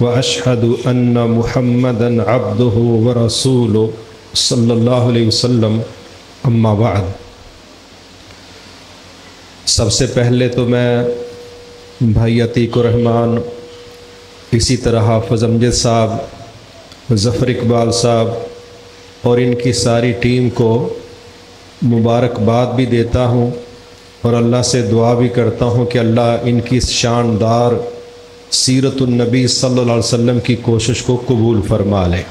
वशहद अन महमदन अब्दह व रसूल सल्ला वसम अम्माबाद सबसे पहले तो मैं भाई अतीक रहमान इसी तरह हाफज साहब ज़फ़र इकबाल साहब और इनकी सारी टीम को मुबारकबाद भी देता हूँ और अल्लाह से दुआ भी करता हूँ कि अल्लाह इनकी शानदार सीरतुलनबी सल्लल्लाहु अलैहि वसल्लम की कोशिश को कबूल फरमा ले।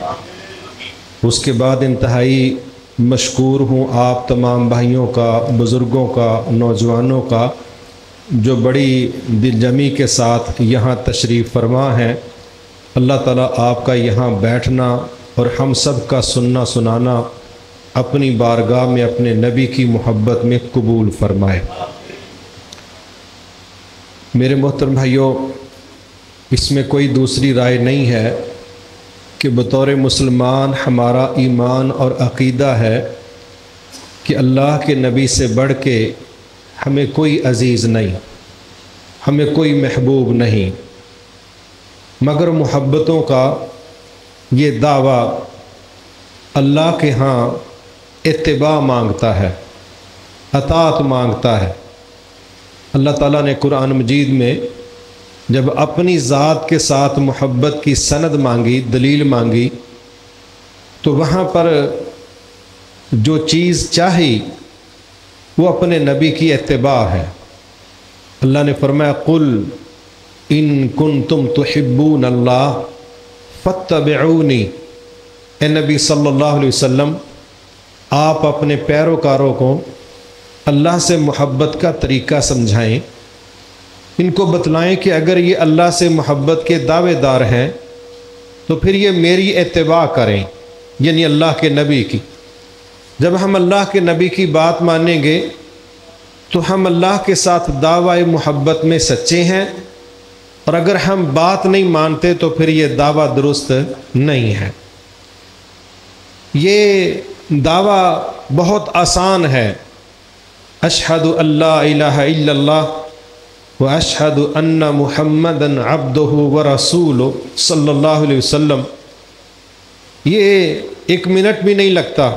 उसके बाद इंतहाई मशहूर हूँ आप तमाम भाइयों का, बुज़ुर्गों का, नौजवानों का, जो बड़ी दिलजमी के साथ यहाँ तशरीफ़ फरमा हैं। अल्लाह ताला आपका यहाँ बैठना और हम सब का सुनना सुनाना अपनी बारगाह में, अपने नबी की मोहब्बत में कबूल फरमाए। मेरे मोहतरम भाइयों इसमें कोई दूसरी राय नहीं है कि बतौर मुसलमान हमारा ईमान और अकीदा है कि अल्लाह के नबी से बढ़ के हमें कोई अज़ीज़ नहीं, हमें कोई महबूब नहीं। मगर मोहब्बतों का ये दावा अल्लाह के यहाँ इतबा माँगता है अतात माँगता है। अल्लाह ताला ने कुरान मजीद में जब अपनी ज़ात के साथ मोहब्बत की सनद मांगी, दलील मांगी तो वहाँ पर जो चीज़ चाही, वो अपने नबी की अतबा है। अल्लाह ने फरमाया, कुल इन कुन तुम तो हिब्बून अल्लाह फ़तबऊनी ए नबी सल्लल्लाहु अलैहि वसल्लम, आप अपने पैरोकारों को अल्लाह से मोहब्बत का तरीक़ा समझाएँ। इनको बतलाएँ कि अगर ये अल्लाह से मोहब्बत के दावेदार हैं तो फिर ये मेरी एतबा करें, यानी अल्लाह के नबी की। जब हम अल्लाह के नबी की बात मानेंगे तो हम अल्लाह के साथ दावा मोहब्बत में सच्चे हैं, और अगर हम बात नहीं मानते तो फिर ये दावा दुरुस्त नहीं है। ये दावा बहुत आसान है। अशहद अल्लाह व अशहद अन्ना मुहम्मदन अब्दहु व रसूल अलैहि वसल्लम ये एक मिनट भी नहीं लगता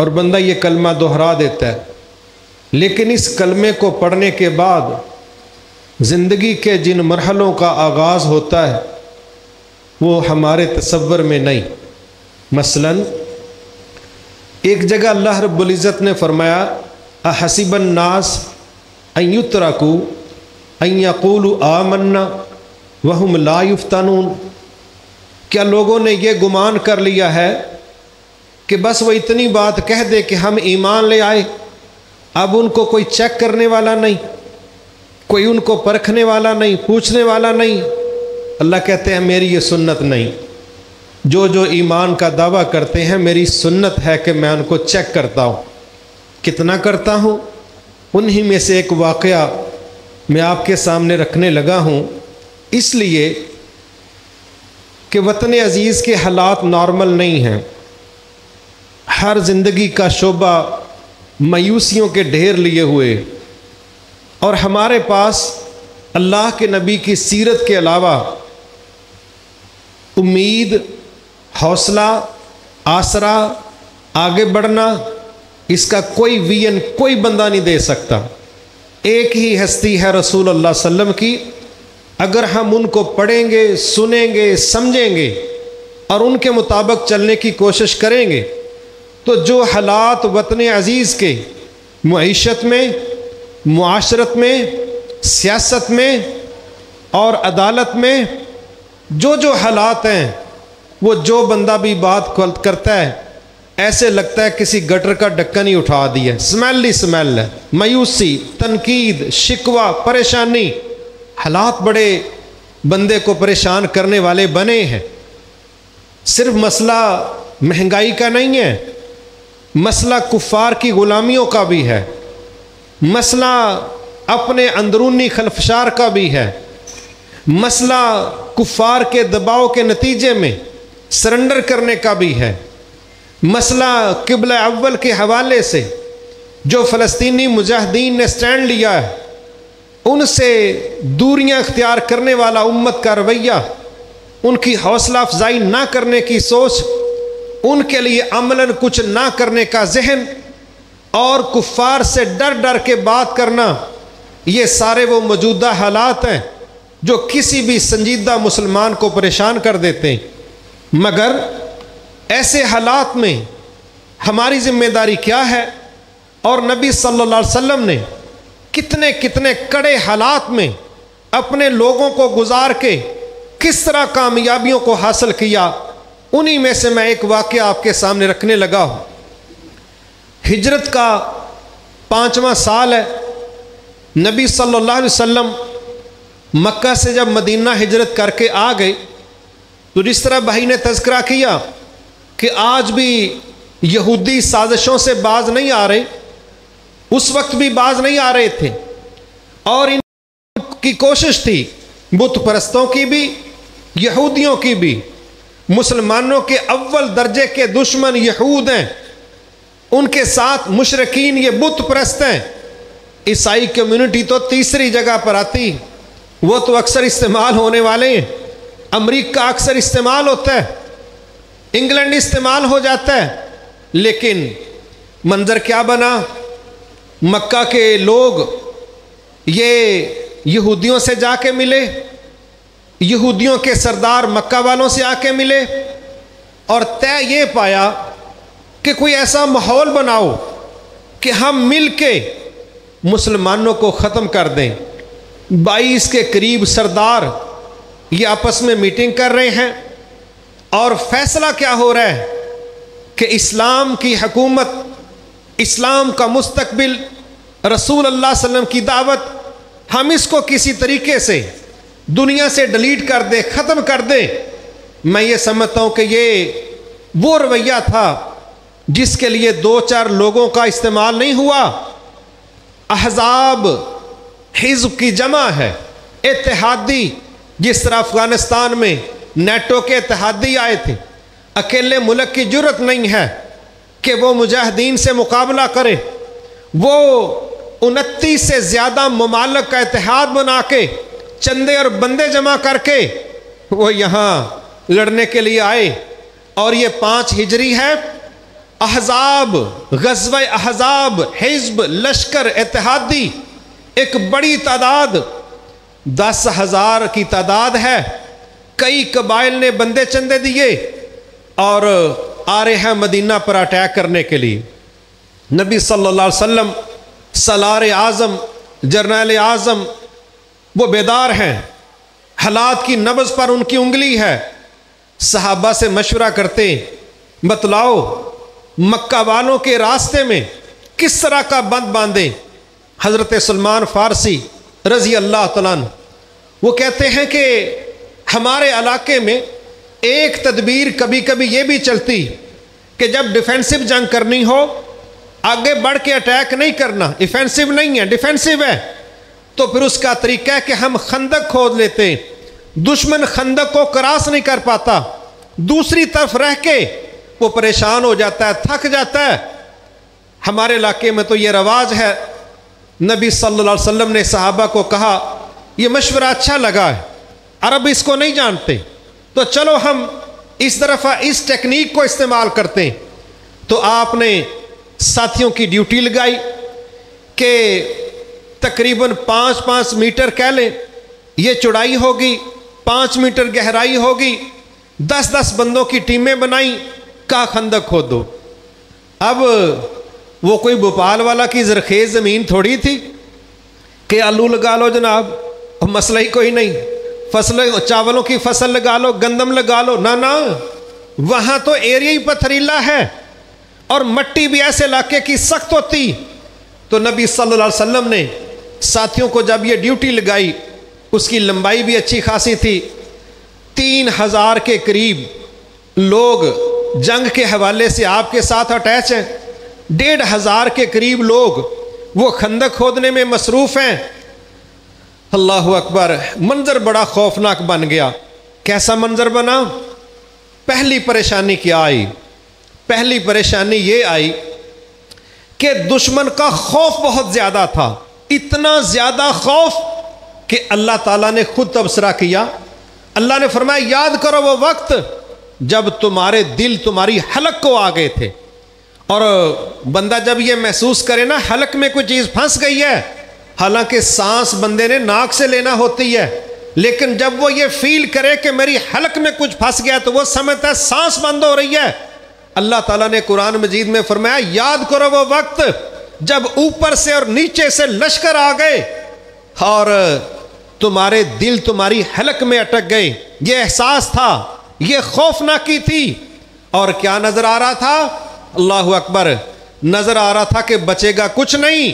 और बंदा ये कलमा दोहरा देता है। लेकिन इस कलमे को पढ़ने के बाद ज़िंदगी के जिन मरहलों का आगाज़ होता है, वो हमारे तसव्वर में नहीं। मसलन, एक जगह अल्लाह रब्बुल इज़्ज़त ने फरमाया, अहसिबन नास अयुतरकू अयकूल आमन्ना वहम लायुफ्तानून क्या लोगों ने यह गुमान कर लिया है कि बस वो इतनी बात कह दे कि हम ईमान ले आए, अब उनको कोई चेक करने वाला नहीं, कोई उनको परखने वाला नहीं, पूछने वाला नहीं। अल्लाह कहते हैं, मेरी ये सुन्नत नहीं। जो जो ईमान का दावा करते हैं, मेरी सुन्नत है कि मैं उनको चेक करता हूँ। कितना करता हूँ? उन्हीं में से एक वाक़ मैं आपके सामने रखने लगा हूँ, इसलिए कि वतन अज़ीज़ के हालात नॉर्मल नहीं हैं। हर ज़िंदगी का शोबा मायूसियों के ढेर लिए हुए। और हमारे पास अल्लाह के नबी की सीरत के अलावा उम्मीद, हौसला, आसरा, आगे बढ़ना, इसका कोई वियन कोई बंदा नहीं दे सकता। एक ही हस्ती है रसूल अल्लाह सल्लम की। अगर हम उनको पढ़ेंगे, सुनेंगे, समझेंगे और उनके मुताबिक चलने की कोशिश करेंगे तो जो हालात वतन अज़ीज़ के मीशत में माशरत में, सियासत में और अदालत में जो जो हालात हैं, वो जो बंदा भी बात करता है ऐसे लगता है किसी गटर का ढक्कन ही उठा दिया स्मेल ही स्मेल है। मायूसी, तनकीद, शिकवा, परेशानी। हालात बड़े बंदे को परेशान करने वाले बने हैं। सिर्फ़ मसला महँगाई का नहीं है, मसला कुफार की गुलामियों का भी है, मसला अपने अंदरूनी खलफशार का भी है, मसला कुफार के दबाव के नतीजे में सरेंडर करने का भी है। मसला किबल अव्वल के हवाले से जो फ़लस्तीनी मुजाहिदीन ने स्टैंड लिया है, उनसे दूरियाँ अख्तियार करने वाला उम्मत का रवैया, उनकी हौसला अफजाई ना करने की सोच, उनके लिए अमलन कुछ ना करने का जहन और कुफार से डर डर के बात करना, ये सारे वो मौजूदा हालात हैं जो किसी भी संजीदा मुसलमान को परेशान कर देते हैं। मगर ऐसे हालात में हमारी ज़िम्मेदारी क्या है? और नबी सल्लल्लाहु अलैहि वसल्लम ने कितने कितने कड़े हालात में अपने लोगों को गुजार के किस तरह कामयाबियों को हासिल किया? उन्हीं में से मैं एक वाक्य आपके सामने रखने लगा हूँ। हिजरत का पाँचवा साल है। नबी सल्लल्लाहु अलैहि वसल्लम मक्का से जब मदीना हिजरत करके आ गए तो जिस तरह भाई ने तस्करा किया कि आज भी यहूदी साजिशों से बाज नहीं आ रहे, उस वक्त भी बाज नहीं आ रहे थे। और इनकी कोशिश थी, बुत परस्तों की भी, यहूदियों की भी। मुसलमानों के अव्वल दर्जे के दुश्मन यहूद हैं। उनके साथ मुशरकिन ये बुत परस्त हैं। ईसाई कम्युनिटी तो तीसरी जगह पर आती वो तो अक्सर इस्तेमाल होने वाले हैं। अमरीका अक्सर इस्तेमाल होता है। इंग्लैंड इस्तेमाल हो जाता है, लेकिन मंजर क्या बना? मक्का के लोग ये यहूदियों से जाके मिले, यहूदियों के सरदार मक्का वालों से आके मिले, और तय ये पाया कि कोई ऐसा माहौल बनाओ कि हम मिल के मुसलमानों को ख़त्म कर दें। बाईस के करीब सरदार ये आपस में मीटिंग कर रहे हैं। और फैसला क्या हो रहा है? कि इस्लाम की हकूमत, इस्लाम का मुस्तकबिल, रसूल अल्लाह वसल्लम की दावत, हम इसको किसी तरीके से दुनिया से डिलीट कर दे, ख़त्म कर दे? मैं ये समझता हूँ कि ये वो रवैया था जिसके लिए दो चार लोगों का इस्तेमाल नहीं हुआ। अहजाब हिज्ब की जमा है इतिहादी जिस तरह अफ़गानिस्तान में नेटो के इतिहादी आए थे। अकेले मुल्क की ज़रूरत नहीं है कि वो मुजाहिदीन से मुकाबला करे। वो उनतीस से ज़्यादा ममालक का इतिहाद बना के, चंदे और बंदे जमा करके वो यहाँ लड़ने के लिए आए। और ये पाँच हिजरी है। अहजाब गजब अहजाब, हिज्ब, लश्कर इतिहादी एक बड़ी तादाद, दस हज़ार की तादाद है। कई कबाइल ने बंदे चंदे दिए और आ रहे हैं मदीना पर अटैक करने के लिए। नबी सल्लल्लाहु अलैहि वसल्लम, सलार आज़म, जर्नैल आज़म, वो बेदार हैं। हालात की नब्ज पर उनकी उंगली है। सहाबा से मशवरा करते बतलाओ मक्का वालों के रास्ते में किस तरह का बंद बांधे? हज़रत सलमान फ़ारसी रज़ी अल्लाह तलान वो कहते हैं कि हमारे इलाके में एक तदबीर कभी कभी ये भी चलती कि जब डिफेंसिव जंग करनी हो, आगे बढ़ के अटैक नहीं करना डिफेंसिव नहीं है डिफेंसिव है तो फिर उसका तरीका है कि हम खंदक खोद लेते हैं। दुश्मन खंदक को क्रॉस नहीं कर पाता। दूसरी तरफ़ रह के वो परेशान हो जाता है, थक जाता है। हमारे इलाके में तो ये रवाज है, नबी सल्लल्लाहु अलैहि वसल्लम ने सहाबा को कहा यह मशवरा अच्छा लगा है। अरब इसको नहीं जानते। तो चलो हम इस दफ़ा इस टेक्निक को इस्तेमाल करते हैं। तो आपने साथियों की ड्यूटी लगाई कि तकरीबन पाँच पाँच मीटर कह लें, ये चौड़ाई होगी, पाँच मीटर गहराई होगी, दस दस बंदों की टीमें बनाई, का खंदक खोदो। अब वो कोई भोपाल वाला की जरखेज ज़मीन थोड़ी थी कि आलू लगा लो जनाब मसला ही कोई नहीं। फ़सल चावलों की फ़सल लगा लो गंदम लगा लो ना ना। वहाँ तो एरिया ही पथरीला है। और मट्टी भी ऐसे इलाके की सख्त होती। तो नबी सल्लल्लाहु अलैहि वसल्लम ने साथियों को जब ये ड्यूटी लगाई, उसकी लंबाई भी अच्छी खासी थी। तीन हज़ार के करीब लोग जंग के हवाले से आपके साथ अटैच हैं। डेढ़ हज़ार के करीब लोग वो खंदक खोदने में मसरूफ हैं। अल्लाह अकबर, मंजर बड़ा खौफनाक बन गया। कैसा मंजर बना? पहली परेशानी क्या आई? पहली परेशानी ये आई कि दुश्मन का खौफ बहुत ज़्यादा था। इतना ज़्यादा खौफ कि अल्लाह ताला ने खुद तबसरा किया। अल्लाह ने फरमाया, याद करो वो वक्त जब तुम्हारे दिल तुम्हारी हलक को आ गए थे। और बंदा जब ये महसूस करे ना, हलक में कोई चीज़ फंस गई है हालाँकि सांस बंदे ने नाक से लेना होती है, लेकिन जब वो ये फील करे कि मेरी हलक में कुछ फंस गया तो वो समझता है सांस बंद हो रही है। अल्लाह ताला ने कुरान मजीद में फरमाया, याद करो वो वक्त जब ऊपर से और नीचे से लश्कर आ गए और तुम्हारे दिल तुम्हारी हलक में अटक गए। ये एहसास था, ये खौफनाकी थी। और क्या नज़र आ रहा था? अल्लाह अकबर, नज़र आ रहा था कि बचेगा कुछ नहीं।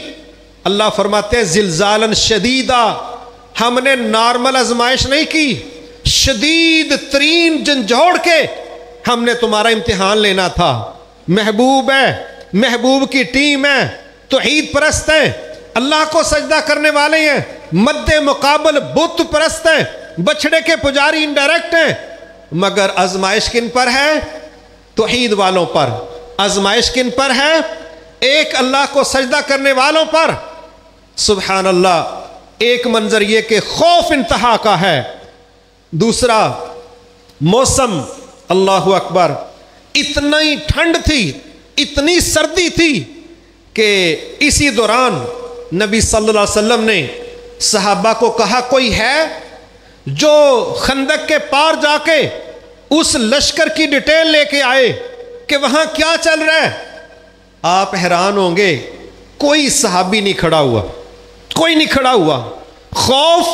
अल्लाह फरमाते हैं, जिलजालन शदीदा। हमने नॉर्मल आजमाइश नहीं की। शदीद तरीन झंझोड़ के हमने तुम्हारा इम्तिहान लेना था। महबूब है, महबूब की टीम है तो ईद परस्त है। अल्लाह को सजदा करने वाले हैं। मद्द मुकाबल बुत परस्त हैं। बछड़े के पुजारी इनडायरेक्ट हैं। मगर आजमाइश किन पर है? तो ईद वालों पर। आजमाइश किन पर है? एक अल्लाह को सजदा करने वालों पर। सुबहान अल्लाह एक मंजर ये कि खौफ इंतहा का है। दूसरा, मौसम, अल्लाह अकबर, इतनी ठंड थी, इतनी सर्दी थी कि इसी दौरान नबी सल्लल्लाहु अलैहि वसल्लम ने सहाबा को कहा, कोई है जो खंदक के पार जाके उस लश्कर की डिटेल लेके आए कि वहाँ क्या चल रहा है? आप हैरान होंगे, कोई सहाबी नहीं खड़ा हुआ। कोई नहीं खड़ा हुआ। खौफ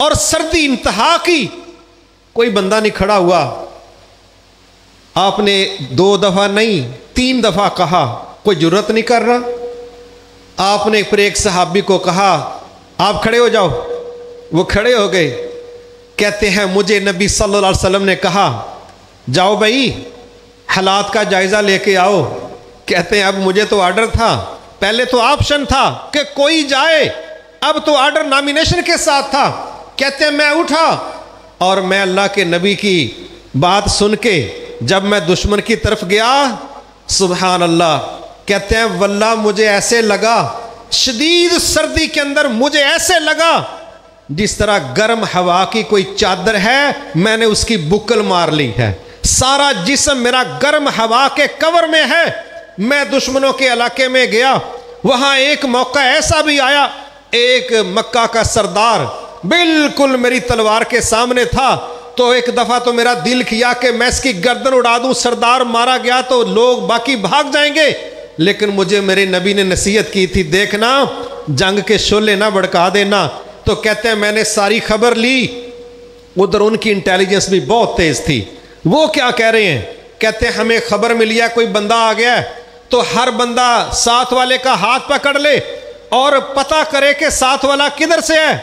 और सर्दी इंतहा की, कोई बंदा नहीं खड़ा हुआ। आपने दो दफ़ा नहीं, तीन दफ़ा कहा, कोई ज़रूरत नहीं कर रहा। आपने फिर एक सहाबी को कहा, आप खड़े हो जाओ। वो खड़े हो गए। कहते हैं, मुझे नबी सल्लल्लाहु अलैहि वसल्लम ने कहा, जाओ भाई, हालात का जायज़ा लेके आओ। कहते हैं, अब मुझे तो ऑर्डर था। पहले तो ऑप्शन था कि कोई जाए। अब तो ऑर्डर नॉमिनेशन के साथ था। कहते हैं, मैं उठा और मैं अल्लाह के नबी की बात सुन के जब मैं दुश्मन की तरफ़ गया सुबहान अल्लाह कहते हैं वल्ला मुझे ऐसे लगा, शदीद सर्दी के अंदर मुझे ऐसे लगा, जिस तरह गर्म हवा की कोई चादर है, मैंने उसकी बुकल मार ली है। सारा जिसम मेरा गर्म हवा के कवर में है। मैं दुश्मनों के इलाके में गया। वहाँ एक मौका ऐसा भी आया एक मक्का का सरदार बिल्कुल मेरी तलवार के सामने था तो एक दफ़ा तो मेरा दिल किया कि मैं इसकी गर्दन उड़ा दूँ, सरदार मारा गया तो लोग बाकी भाग जाएँगे। लेकिन मुझे मेरे नबी ने नसीहत की थी, देखना, जंग के शोले ना भड़का देना। तो कहते हैं, मैंने सारी खबर ली, उधर उनकी इंटेलिजेंस भी बहुत तेज थी। वो क्या कह रहे हैं? कहते हैं, हमें खबर मिली है, कोई बंदा आ गया तो हर बंदा साथ वाले का हाथ पकड़ ले। और पता करे कि साथ वाला किधर से है?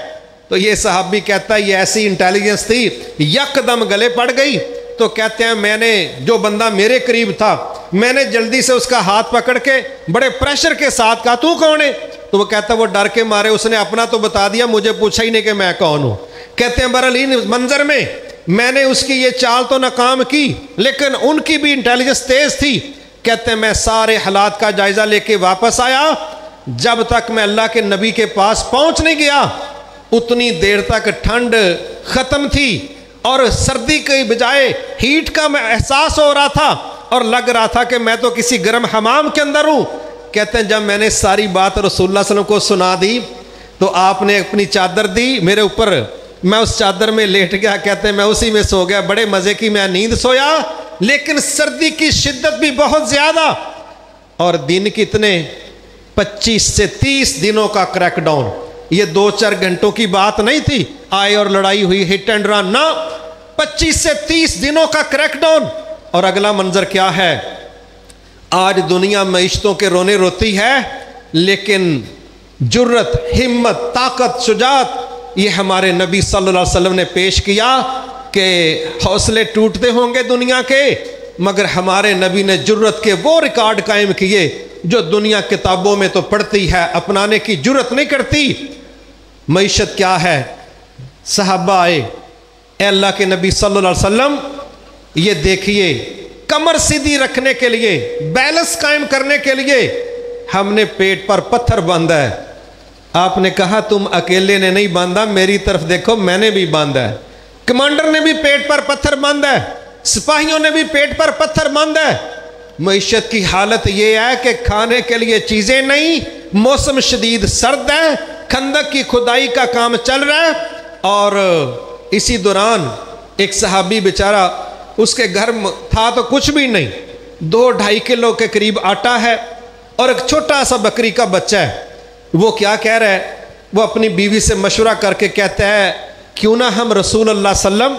तो ये साहब भी कहता है, ये ऐसी इंटेलिजेंस थी, यकदम गले पड़ गई। तो कहते हैं, मैंने, जो बंदा मेरे करीब था, मैंने जल्दी से उसका हाथ पकड़ के बड़े प्रेशर के साथ कहा, तू कौन है? तो वो कहता, वो डर के मारे उसने अपना तो बता दिया, मुझे पूछा ही नहीं कि मैं कौन हूँ। कहते हैं बरलीन मंजर में मैंने उसकी ये चाल तो नाकाम की, लेकिन उनकी भी इंटेलिजेंस तेज थी। कहते हैं, मैं सारे हालात का जायजा लेके वापस आया जब तक मैं अल्लाह के नबी के पास पहुँच नहीं गया, उतनी देर तक ठंड खत्म थी और सर्दी के बजाय हीट का मैं एहसास हो रहा था और लग रहा था कि मैं तो किसी गर्म हमाम के अंदर हूँ। कहते हैं, जब मैंने सारी बात रसुल्ला वसल्लम को सुना दी तो आपने अपनी चादर दी मेरे ऊपर। मैं उस चादर में लेट गया, कहते हैं, मैं उसी में सो गया। बड़े मज़े की मैं नींद सोया, लेकिन सर्दी की शिद्दत भी बहुत ज़्यादा। और दिन कितने 25 से 30 दिनों का क्रैकडाउन। ये दो चार घंटों की बात नहीं थी। आए और लड़ाई हुई हिट एंड रन ना। 25 से 30 दिनों का क्रैकडाउन। और अगला मंजर क्या है? आज दुनिया मीशतों के रोने रोती है, लेकिन जुर्रत, हिम्मत, ताकत शुजात ये हमारे नबी सल्लल्लाहु अलैहि वसल्लम ने पेश किया कि हौसले टूटते होंगे दुनिया के, मगर हमारे नबी ने ज़रूरत के वो रिकॉर्ड कायम किए जो दुनिया किताबों में तो पढ़ती है, अपनाने की ज़रूरत नहीं करती। मीशत क्या है? साहबा आए अल्लाह के नबी सल्लल्लाहु अलैहि वसल्लम, ये देखिए, कमर सीधी रखने के लिए, बैलेंस कायम करने के लिए, हमने पेट पर पत्थर बांधा है। आपने कहा, तुम अकेले ने नहीं बांधा, मेरी तरफ़ देखो, मैंने भी बांधा है। कमांडर ने भी पेट पर पत्थर बांधा है, सिपाहियों ने भी पेट पर पत्थर बांधा है। मीशत की हालत यह है कि खाने के लिए चीज़ें नहीं, मौसम शदीद सर्द है, खंदक की खुदाई का काम चल रहा है, और इसी दौरान एक सहाबी बेचारा उसके घर था तो कुछ भी नहीं। दो ढाई किलो के करीब आटा है और एक छोटा सा बकरी का बच्चा है। वो क्या कह रहा है? वो अपनी बीवी से मशवरा करके कहता है, क्यों ना हम रसूल अल्लाह सल्लम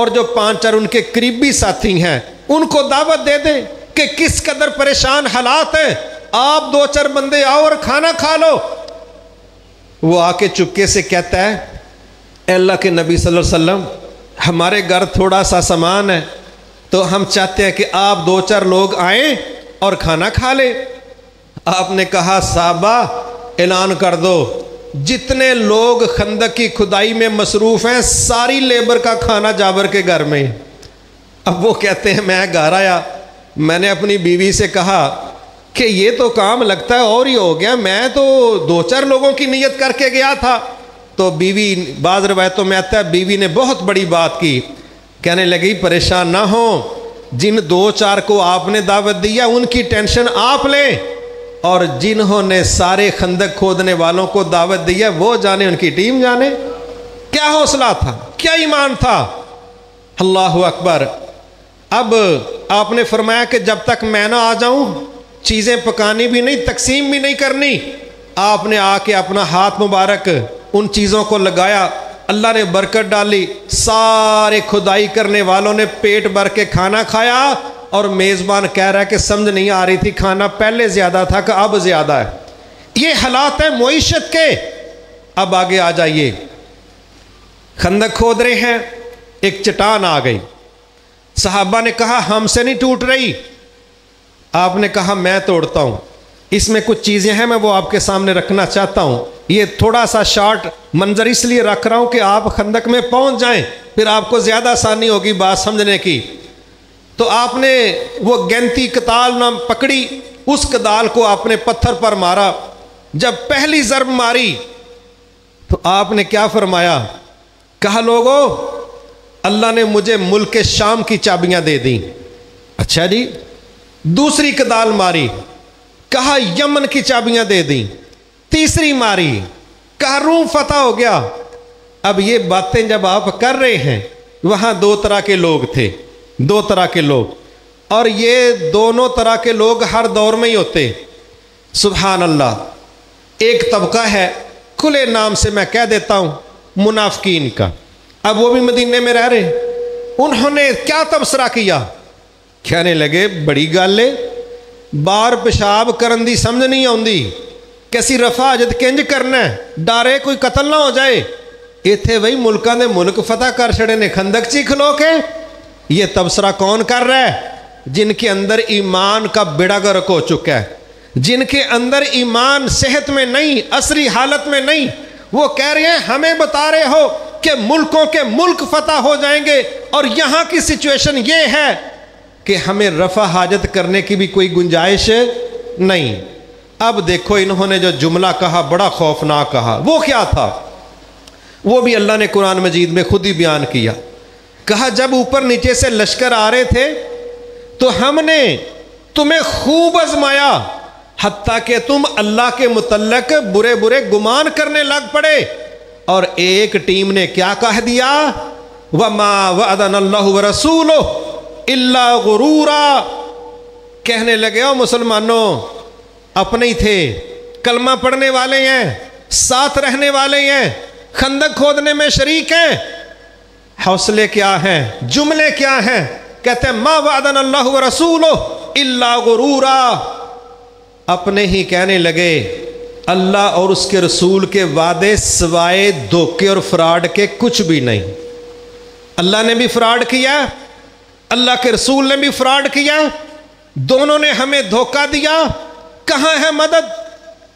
और जो पाँच चार उनके करीबी साथी हैं, उनको दावत दे दें? कि किस कदर परेशान हालात हैं? आप दो चार बंदे आओ और खाना खा लो। वो आके चुपके से कहता है अल्लाह के नबी सल्लल्लाहु अलैहि वसल्लम, हमारे घर थोड़ा सा सामान है तो हम चाहते हैं कि आप दो चार लोग आए और खाना खा ले। आपने कहा, साहबा, ऐलान कर दो। जितने लोग खंदक की खुदाई में मसरूफ़ हैं, सारी लेबर का खाना जाबर के घर में अब वो कहते हैं, मैं घर आया मैंने अपनी बीवी से कहा कि ये तो काम लगता है, और ही हो गया। मैं तो दो चार लोगों की नीयत करके गया था। तो बीवी, बाज रवायतों में आता है, बीवी ने बहुत बड़ी बात की। कहने लगी, परेशान ना हो। जिन दो चार को आपने दावत दिया उनकी टेंशन आप लें। और जिन्होंने सारे खंदक खोदने वालों को दावत दिया वो जाने, उनकी टीम जाने। क्या हौसला था? क्या ईमान था? अल्लाह अकबर। अब आपने फरमाया कि जब तक मैं ना आ जाऊँ, चीज़ें पकानी भी नहीं, तकसीम भी नहीं करनी। आपने आके अपना हाथ मुबारक उन चीज़ों को लगाया, अल्लाह ने बरकत डाली, सारे खुदाई करने वालों ने पेट भर के खाना खाया, और मेज़बान कह रहा है कि समझ नहीं आ रही थी, खाना पहले ज़्यादा था कि अब ज़्यादा है। ये हालात है मीशत के। अब आगे आ जाइए। खंदक खोद रहे हैं, एक चट्टान आ गई। साहबा ने कहा, हमसे नहीं टूट रही। आपने कहा, मैं तोड़ता हूँ। इसमें कुछ चीज़ें हैं, मैं वो आपके सामने रखना चाहता हूँ। ये थोड़ा सा शॉर्ट मंजर इसलिए रख रहा हूँ कि आप खंदक में पहुँच जाएँ, फिर आपको ज़्यादा आसानी होगी बात समझने की। तो आपने वो गैंती कताल नाम पकड़ी, उस कदाल को आपने पत्थर पर मारा। जब पहली जरब मारी तो आपने क्या फरमाया? कहा, लोगो अल्लाह ने मुझे मुल्क के शाम की चाबियाँ दे दी। अच्छा जी। दूसरी कदाल मारी कहा यमन की चाबियाँ दे दी। तीसरी मारी कहा रूम फतेह हो गया। अब ये बातें जब आप कर रहे हैं वहाँ दो तरह के लोग थे दो तरह के लोग। और ये दोनों तरह के लोग हर दौर में ही होते। सुबहान अल्लाह एक तबका है खुले नाम से मैं कह देता हूँ मुनाफकीन का। अब वो भी मदीने में रह रहे। उन्होंने क्या तबसरा किया? कहने लगे, बड़ी गल है। बार पेशाब करन दी समझ नहीं आती कैसी रफा हजत किंज करना डरे कोई कतल ना हो जाए। इतने वही मुल्कों के मुल्क फतेह कर छड़े ने खंदक ची खलो के। ये तबसरा कौन कर रहा है? जिनके अंदर ईमान का बेड़ा गर्क हो चुका है। जिनके अंदर ईमान सेहत में नहीं असरी हालत में नहीं। वो कह रहे हैं, हमें बता रहे हो कि मुल्कों के मुल्क फतह हो जाएँगे। और यहाँ की सिचुएशन ये है कि हमें रफा हाजत करने की भी कोई गुंजाइश नहीं। अब देखो इन्होंने जो जुमला कहा, बड़ा खौफनाक कहा। वो क्या था? वो भी अल्लाह ने कुरान मजीद में खुद ही बयान किया। कहा, जब ऊपर नीचे से लश्कर आ रहे थे तो हमने तुम्हें खूब आजमाया हत्या के तुम अल्लाह के मुतलक बुरे बुरे गुमान करने लग पड़े। और एक टीम ने क्या कह दिया? व मा वदन अल्लाह रसूल इल्ला गुरूरा। कहने लगे हो मुसलमानों, अपने ही थे, कलमा पढ़ने वाले हैं, साथ रहने वाले हैं, खंदक खोदने में शरीक हैं। हौसले क्या हैं? जुमले क्या हैं? कहते हैं, मा वादन अल्लाह रसूल इल्ला गुरूरा। अपने ही कहने लगे अल्लाह और उसके रसूल के वादे सवाए धोखे और फ्रॉड के कुछ भी नहीं। अल्लाह ने भी फ्रॉड किया, अल्लाह के रसूल ने भी फ्रॉड किया, दोनों ने हमें धोखा दिया। कहाँ है मदद?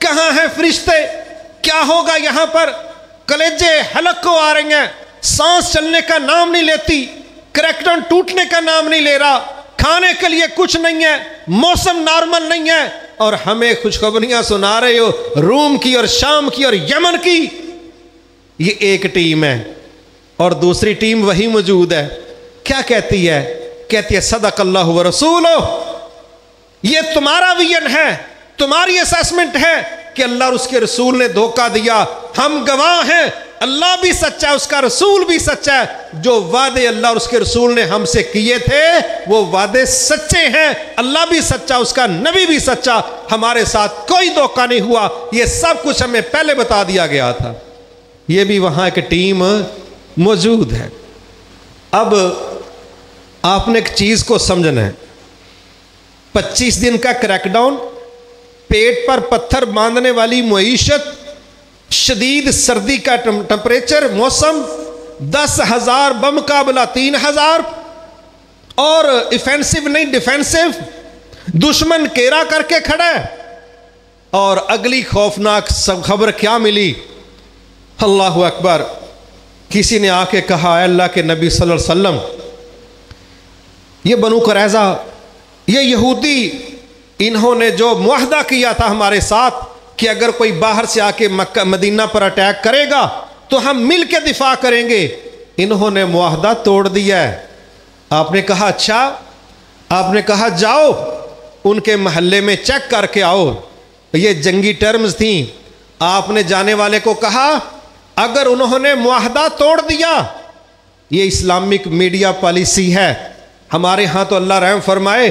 कहाँ है फरिश्ते? क्या होगा यहाँ पर? कलेजे हलक को आ रही हैं। सांस चलने का नाम नहीं लेती करेक्टन टूटने का नाम नहीं ले रहा। खाने के लिए कुछ नहीं है, मौसम नॉर्मल नहीं है। और हमें खुशखबरियाँ सुना रहे हो, रूम की और शाम की और यमन की। ये एक टीम है और दूसरी टीम वही मौजूद है। क्या कहती है? कहती है सदक अल्लाह रसूल ये तुम्हारा विजन है, तुम्हारी असेसमेंट है कि अल्लाह और उसके रसूल ने धोखा दिया। हम गवाह हैं अल्लाह भी सच्चा है, उसका रसूल भी सच्चा है। जो वादे अल्लाह और उसके रसूल ने हमसे किए थे, वो वादे सच्चे हैं। अल्लाह भी सच्चा, उसका नबी भी सच्चा। हमारे साथ कोई धोखा नहीं हुआ। ये सब कुछ हमें पहले बता दिया गया था। ये भी वहाँ एक टीम मौजूद है। अब आपने एक चीज़ को समझना है। 25 दिन का क्रैकडाउन, पेट पर पत्थर बांधने वाली मीशत शदीद सर्दी का टेम्परेचर मौसम दस हज़ार बम काबला तीन हज़ार। और इफेंसिव नहीं डिफेंसिव दुश्मन केरा करके खड़ा है। और अगली खौफनाक सब खबर क्या मिली? अल्लाह अकबर। किसी ने आके कहा अल्लाह के नबी सल्लल्लाहु अलैहि वसल्लम, ये बनु करैजा, ये यहूदी, इन्होंने जो मुहदा किया था हमारे साथ कि अगर कोई बाहर से आके मक्का, मदीना पर अटैक करेगा तो हम मिल के दिफा करेंगे। इन्होंने मुआहदा तोड़ दिया है। आपने कहा अच्छा आपने कहा, जाओ, उनके महल्ले में चेक करके आओ। ये जंगी टर्म्स थी। आपने जाने वाले को कहा, अगर उन्होंने मुआहदा तोड़ दिया, ये इस्लामिक मीडिया पॉलिसी है। हमारे यहाँ तो अल्लाह रहम फरमाए,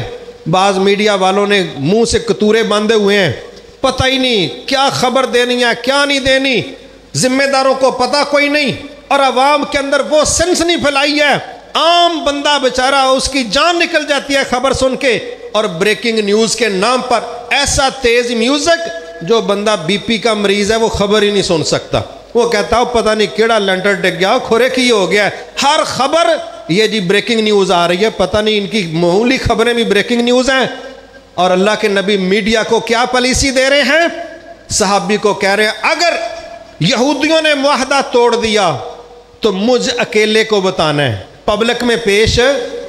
बाज मीडिया वालों ने मुँह से कतूरे बांधे हुए हैं। पता ही नहीं, क्या खबर देनी है, क्या नहीं देनी। जिम्मेदारों को पता कोई नहीं, और आवाम के अंदर वो सेंस नहीं फैलाई है। आम बंदा बेचारा, उसकी जान निकल जाती है खबर सुन के, और ब्रेकिंग न्यूज़ के नाम पर ऐसा तेज म्यूज़िक जो बंदा बीपी का मरीज़ है, वो खबर ही नहीं सुन सकता। वो कहता हो, पता नहीं केड़ा लेंटर डिग गया, खोरे की हो गया हर खबर, ये जी ब्रेकिंग न्यूज़ आ रही है, पता नहीं इनकी मामूली खबरें भी ब्रेकिंग न्यूज़ हैं। और अल्लाह के नबी मीडिया को क्या पॉलिसी दे रहे हैं? सहाबी को कह रहे हैं, अगर यहूदियों ने मुआहदा तोड़ दिया तो मुझ अकेले को बताना है। पब्लिक में पेश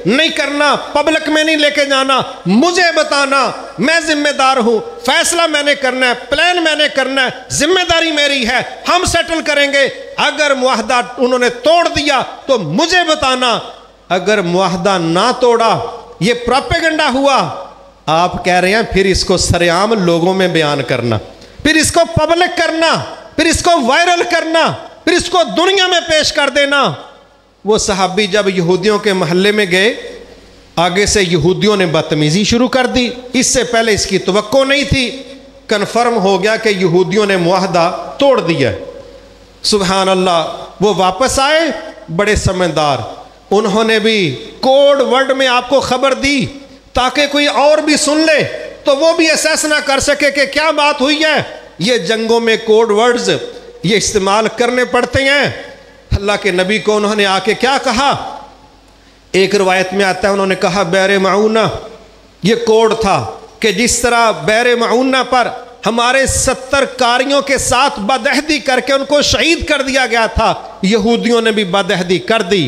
नहीं करना, पब्लिक में नहीं लेके जाना, मुझे बताना। मैं जिम्मेदार हूँ। फैसला मैंने करना है, प्लान मैंने करना है। ज़िम्मेदारी मेरी है, हम सेटल करेंगे। अगर मुहदा उन्होंने तोड़ दिया तो मुझे बताना। अगर मुहदा ना तोड़ा, ये प्रोपेगंडा हुआ आप कह रहे हैं, फिर इसको सरेआम लोगों में बयान करना, फिर इसको पब्लिक करना, फिर इसको वायरल करना, फिर इसको दुनिया में पेश कर देना। वो सहाबी जब यहूदियों के महल्ले में गए, आगे से यहूदियों ने बदतमीज़ी शुरू कर दी। इससे पहले इसकी तो नहीं थी। कन्फर्म हो गया कि यहूदियों ने मुआहदा तोड़ दिया। सुबहान अल्लाह वो वापस आए, बड़े समझदार। उन्होंने भी कोड वर्ड में आपको खबर दी। ताकि कोई और भी सुन ले तो वो भी एसेस ना कर सके कि क्या बात हुई है। ये जंगों में कोड वर्ड्स ये इस्तेमाल करने पड़ते हैं। अल्लाह के नबी को उन्होंने आके क्या कहा? एक रवायत में आता है, उन्होंने कहा, बैर माऊना, ये कोड था कि जिस तरह बैर माऊना पर हमारे सत्तर कारियों के साथ बदहदी करके उनको शहीद कर दिया गया था, यहूदियों ने भी बदहदी कर दी।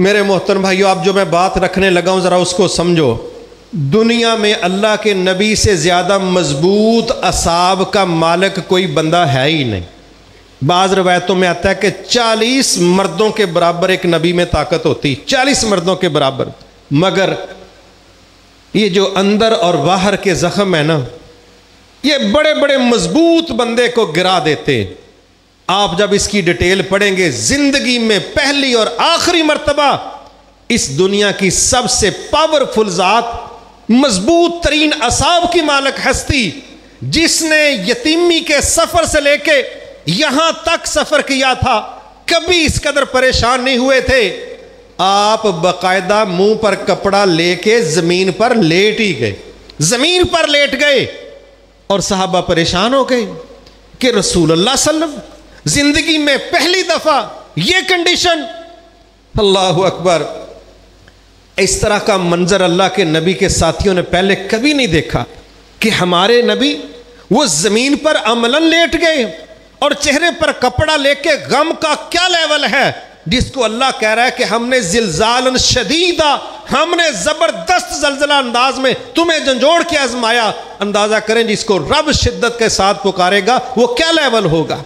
मेरे मोहतरम भाइयों, आप जो मैं बात रखने लगा हूँ, ज़रा उसको समझो। दुनिया में अल्लाह के नबी से ज़्यादा मज़बूत असाब का मालिक कोई बंदा है ही नहीं। बाज़ रवायतों में आता है कि चालीस मर्दों के बराबर एक नबी में ताकत होती, चालीस मर्दों के बराबर। मगर ये जो अंदर और बाहर के ज़ख्म है ना, ये बड़े बड़े मज़बूत बंदे को गिरा देते। आप जब इसकी डिटेल पढ़ेंगे, ज़िंदगी में पहली और आखिरी मरतबा इस दुनिया की सबसे पावरफुल ज़ात, मज़बूत तरीन असाब की मालक हस्ती, जिसने यतीमी के सफ़र से लेके यहाँ तक सफ़र किया था, कभी इस कदर परेशान नहीं हुए थे। आप बकायदा मुँह पर कपड़ा लेके ज़मीन पर लेट ही गए। ज़मीन पर लेट गए और साहबा परेशान हो गए कि रसूल अल्लाह सल्लम ज़िंदगी में पहली दफ़ा ये कंडीशन अल्लाह अकबर, इस तरह का मंजर अल्लाह के नबी के साथियों ने पहले कभी नहीं देखा कि हमारे नबी वो ज़मीन पर अमलन लेट गए और चेहरे पर कपड़ा लेके गम का क्या लेवल है, जिसको अल्लाह कह रहा है कि हमने जिलजालन शदीदा, हमने ज़बरदस्त जलजला अंदाज में तुम्हें झंझोड़ के आजमाया। अंदाज़ा करें जिसको रब शिद्दत के साथ पुकारेगा, वो क्या लेवल होगा?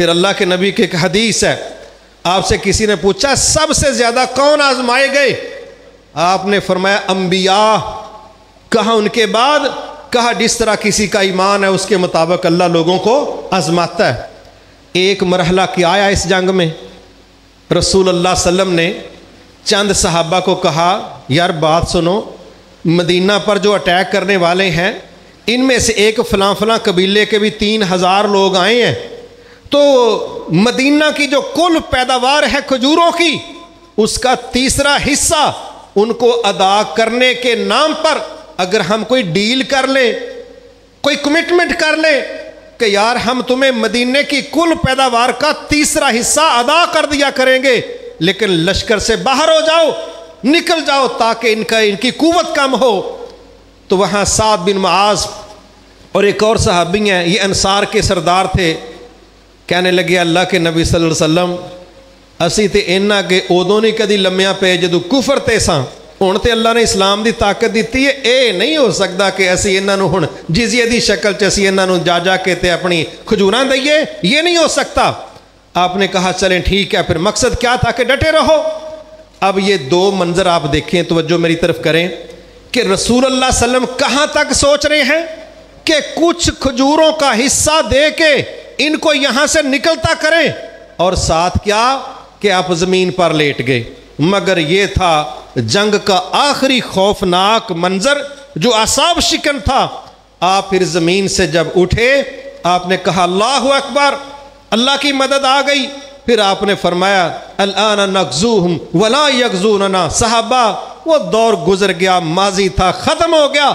फिर अल्लाह के नबी की एक हदीस है। आपसे किसी ने पूछा, सबसे ज़्यादा कौन आजमाए गए? आपने फरमाया, अंबिया। कहा उनके बाद? कहा, जिस तरह किसी का ईमान है, उसके मुताबिक अल्लाह लोगों को आजमाता है। एक मरहला क्या आया इस जंग में। रसूल अल्लाह सल्लम ने चंद सहाबा को कहा, यार बात सुनो, मदीना पर जो अटैक करने वाले हैं, इनमें से एक फ़लाँ फ़लाँ कबीले के भी तीन हज़ार लोग आए हैं। तो मदीना की जो कुल पैदावार है खजूरों की, उसका तीसरा हिस्सा उनको अदा करने के नाम पर अगर हम कोई डील कर ले, कोई कमिटमेंट कर ले कि यार हम तुम्हें मदीने की कुल पैदावार का तीसरा हिस्सा अदा कर दिया करेंगे, लेकिन लश्कर से बाहर हो जाओ, निकल जाओ ताकि इनका, इनकी कुवत कम हो। तो वहाँ सात बिन माज और एक और सहाबी हैं, ये अंसार के सरदार थे कहने लगे अल्लाह के नबी सल्लल्लाहु अलैहि वसल्लम ਅਸੀਂ ਤੇ ਇਹਨਾਂ ਕੇ ਉਦੋਂ ਨਹੀਂ ਕਦੀ ਲੰਮਿਆਂ ਪਏ ਜਦੋਂ ਕੁਫਰ ਤੇ ਸਾਂ ਹੁਣ ਤੇ ਅੱਲਾ ਨੇ ਇਸਲਾਮ ਦੀ ਤਾਕਤ ਦਿੱਤੀ ਹੈ ਇਹ ਨਹੀਂ ਹੋ ਸਕਦਾ ਕਿ ਅਸੀਂ ਇਹਨਾਂ ਨੂੰ ਹੁਣ ਜਿਜ਼ੀਏ ਦੀ ਸ਼ਕਲ 'ਚ ਅਸੀਂ ਇਹਨਾਂ ਨੂੰ ਜਾ ਜਾ ਕੇ ਤੇ ਆਪਣੀ ਖਜੂਰਾਂ ਦਈਏ ਇਹ ਨਹੀਂ ਹੋ ਸਕਦਾ आपने कहा चलें ठीक है फिर मकसद क्या था कि डटे रहो अब ये दो मंजर आप देखें तो मेरी तरफ़ करें कि रसूल अल्लाह वसम कहाँ तक सोच रहे हैं कि कुछ खजूरों का हिस्सा दे के इनको यहाँ से निकलता करें। और साथ क्या? कि आप ज़मीन पर लेट गए। मगर यह था जंग का आखिरी खौफनाक मंजर, जो आसाब शिकन था। आप फिर ज़मीन से जब उठे, आपने कहा, अल्लाह अकबर, अल्लाह की मदद आ गई। फिर आपने फरमाया नकजू वला यकजूना साहबा, वो दौर गुजर गया, माजी था, ख़त्म हो गया।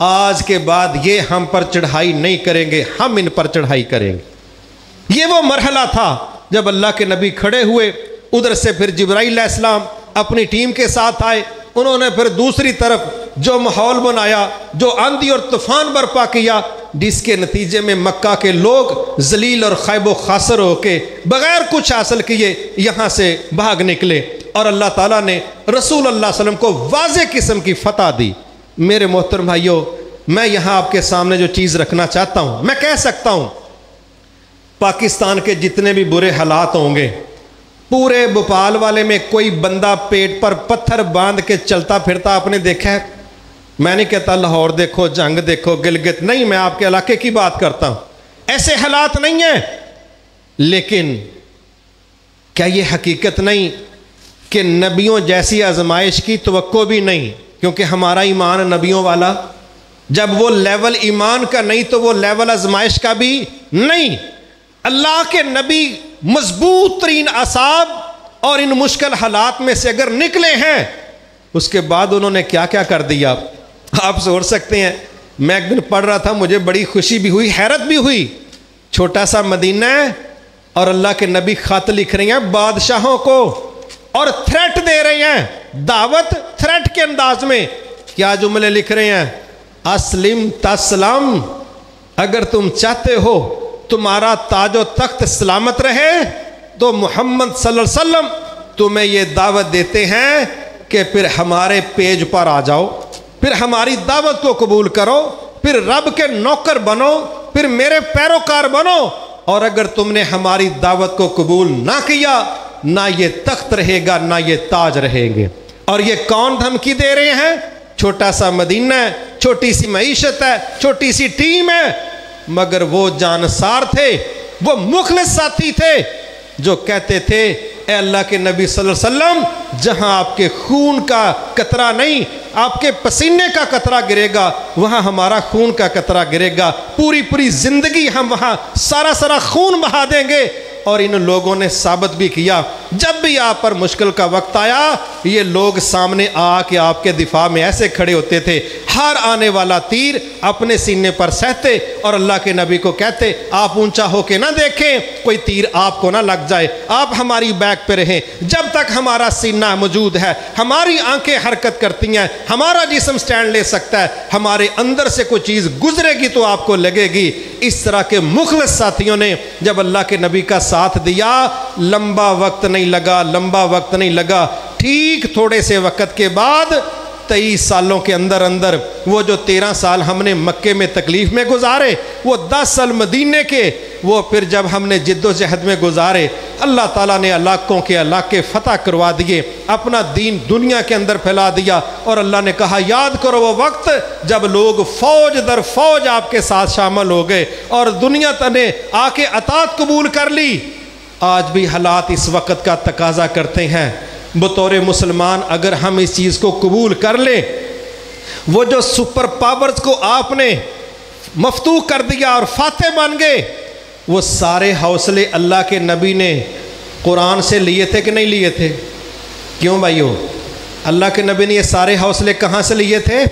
आज के बाद ये हम पर चढ़ाई नहीं करेंगे, हम इन पर चढ़ाई करेंगे। ये वो मरहला था, जब अल्लाह के नबी खड़े हुए, उधर से फिर जब्राईसलाम अपनी टीम के साथ आए। उन्होंने फिर दूसरी तरफ़ जो माहौल बनाया, जो आंधी और तूफ़ान बर्पा किया, जिसके नतीजे में मक्का के लोग जलील और खैब खासर होके बगैर कुछ हासिल किए यहाँ से भाग निकले। और अल्लाह ताला ने रसूल अल्लाह वसल्लम को वाज किस्म की फतह दी। मेरे मोहतरम भाइयों, मैं यहाँ आपके सामने जो चीज़ रखना चाहता हूँ, मैं कह सकता हूँ, पाकिस्तान के जितने भी बुरे हालात होंगे, पूरे भोपाल वाले में कोई बंदा पेट पर पत्थर बाँध के चलता फिरता आपने देखा है? मैं नहीं कहता लाहौर देखो, जंग देखो, गिलगित, नहीं, मैं आपके इलाके की बात करता हूँ। ऐसे हालात नहीं है। लेकिन क्या ये हकीकत नहीं कि नबियों जैसी आजमाइश की तो भी नहीं क्योंकि हमारा ईमान नबियों वाला, जब वो लेवल ईमान का नहीं तो वो लेवल आजमाइश का भी नहीं। अल्लाह के नबी मज़बूत तरीन असाब और इन मुश्किल हालात में से अगर निकले हैं, उसके बाद उन्होंने क्या क्या कर दिया? आप सोच सकते हैं, मैं एक दिन पढ़ रहा था, मुझे बड़ी खुशी भी हुई, हैरत भी हुई। छोटा सा मदीना है और अल्लाह के नबी खत लिख रहे हैं बादशाहों को। और थ्रेट दे रहे हैं। दावत थ्रेट के अंदाज में। क्या जुमले लिख रहे हैं? असलिम तसलम अगर तुम चाहते हो तुम्हारा ताजो तख्त सलामत रहे तो मोहम्मद वसल्लम तुम्हें ये दावत देते हैं कि फिर हमारे पेज पर आ जाओ। फिर हमारी दावत को कबूल करो। फिर रब के नौकर बनो। फिर मेरे पैरोकार बनो। और अगर तुमने हमारी दावत को कबूल ना किया ना ये तख्त रहेगा, ना ये ताज रहेंगे। और ये कौन धमकी दे रहे हैं? छोटा सा मदीना है, छोटी सी मीशत है, छोटी सी टीम है, मगर वो जानसार थे, वो मुखलिस साथी थे, जो कहते थे अल्लाह के नबी वसल्लम, जहाँ आपके खून का कतरा नहीं, आपके पसीने का कतरा गिरेगा, वहाँ हमारा खून का कतरा गिरेगा। पूरी पूरी ज़िंदगी हम वहाँ सारा सारा खून बहा देंगे और इन लोगों ने साबित भी किया। जब भी आप पर मुश्किल का वक्त आया, ये लोग सामने आके आपके दिफा में ऐसे खड़े होते थे। हर आने वाला तीर अपने सीने पर सहते और अल्लाह के नबी को कहते, आप ऊँचा होके ना देखें, कोई तीर आपको ना लग जाए। आप हमारी बैक पे रहें। जब तक हमारा सीना मौजूद है, हमारी आँखें हरकत करती हैं, हमारा जिसम स्टैंड ले सकता है, हमारे अंदर से कोई चीज़ गुजरेगी तो आपको लगेगी। इस तरह के मुखलस साथियों ने जब अल्लाह के नबी का दिया, लंबा वक्त नहीं लगा, लंबा वक्त नहीं लगा। ठीक थोड़े से वक्त के बाद, तेईस सालों के अंदर अंदर, वो जो तेरह साल हमने मक्के में तकलीफ़ में गुजारे, वो दस साल मदीने के वो फिर जब हमने जिद्दोजहद में गुजारे, अल्लाह ताला ने इलाकों के इलाके फ़तह करवा दिए, अपना दीन दुनिया के अंदर फैला दिया और अल्लाह ने कहा, याद करो वो वक्त जब लोग फ़ौज दर फौज आपके साथ शामिल हो गए और दुनिया तने आके अतात कबूल कर ली। आज भी हालात इस वक्त का तकाजा करते हैं। बतौर मुसलमान, अगर हम इस चीज़ को कबूल कर लें, वो जो सुपर पावर्स को आपने मफतू कर दिया और फाते बन गए वो सारे हौसले अल्लाह के नबी ने कुरान से लिए थे कि नहीं लिए थे? क्यों भाइयों? अल्लाह के नबी ने ये सारे हौसले कहाँ से लिए थे?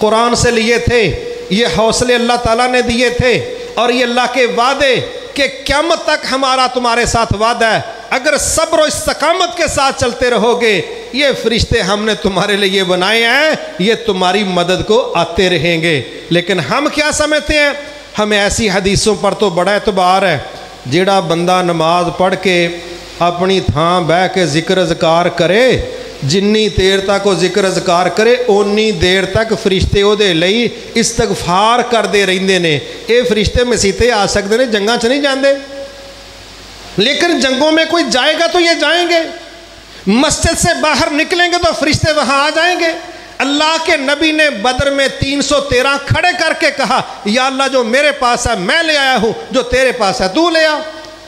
कुरान से लिए थे। ये हौसले अल्लाह ताला ने दिए थे। और ये अल्लाह के वादे कि क्यामत तक हमारा तुम्हारे साथ वादा है। अगर सब्र इस्तकामत के साथ चलते रहोगे, ये फरिश्ते हमने तुम्हारे लिए बनाए हैं। ये तुम्हारी मदद को आते रहेंगे। लेकिन हम क्या समझते हैं? हमें ऐसी हदीसों पर तो बड़ा एतबार है जेड़ा बंदा नमाज पढ़ के अपनी थां बह के जिक्र जकार करे जिन्नी देर तक वो जिक्र अजकार करे उन्नी देर तक फरिश्ते ਉਹਦੇ ਲਈ ਇਸਤਗਫਾਰ ਕਰਦੇ ਰਹਿੰਦੇ ਨੇ ਇਹ फरिश्ते मसीते आ सकते हैं जंगा च नहीं जाते लेकिन जंगों में कोई जाएगा तो ये जाएंगे मस्जिद से बाहर निकलेंगे तो फरिश्ते वहाँ आ जाएंगे अल्लाह के नबी ने बदर में 313 खड़े करके कहा, या अल्लाह, जो मेरे पास है, मैं ले आया हूँ, जो तेरे पास है, तू ले आ।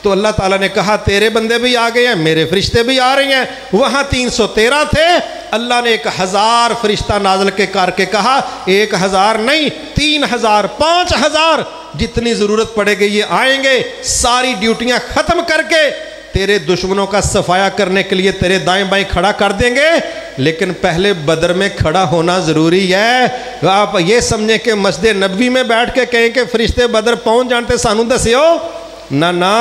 तो अल्लाह ताला ने कहा, तेरे बंदे भी आ गए हैं, मेरे फरिश्ते भी आ रहे हैं। वहाँ तीन सौ तेरह थे। अल्लाह ने एक हज़ार फरिश्ता नाजल के करके कहा, एक हज़ार नहीं, तीन हज़ार, पाँच हज़ार, जितनी ज़रूरत पड़ेगी, ये आएँगे, सारी ड्यूटियाँ ख़त्म करके तेरे दुश्मनों का सफाया करने के लिए तेरे दाएँ बाएँ खड़ा कर देंगे, लेकिन पहले बदर में खड़ा होना ज़रूरी है। आप ये समझें कि मस्जिद नबी में बैठ के कहें कि फरिश्ते बदर पहुँच जानते सानू दसियो ना ना,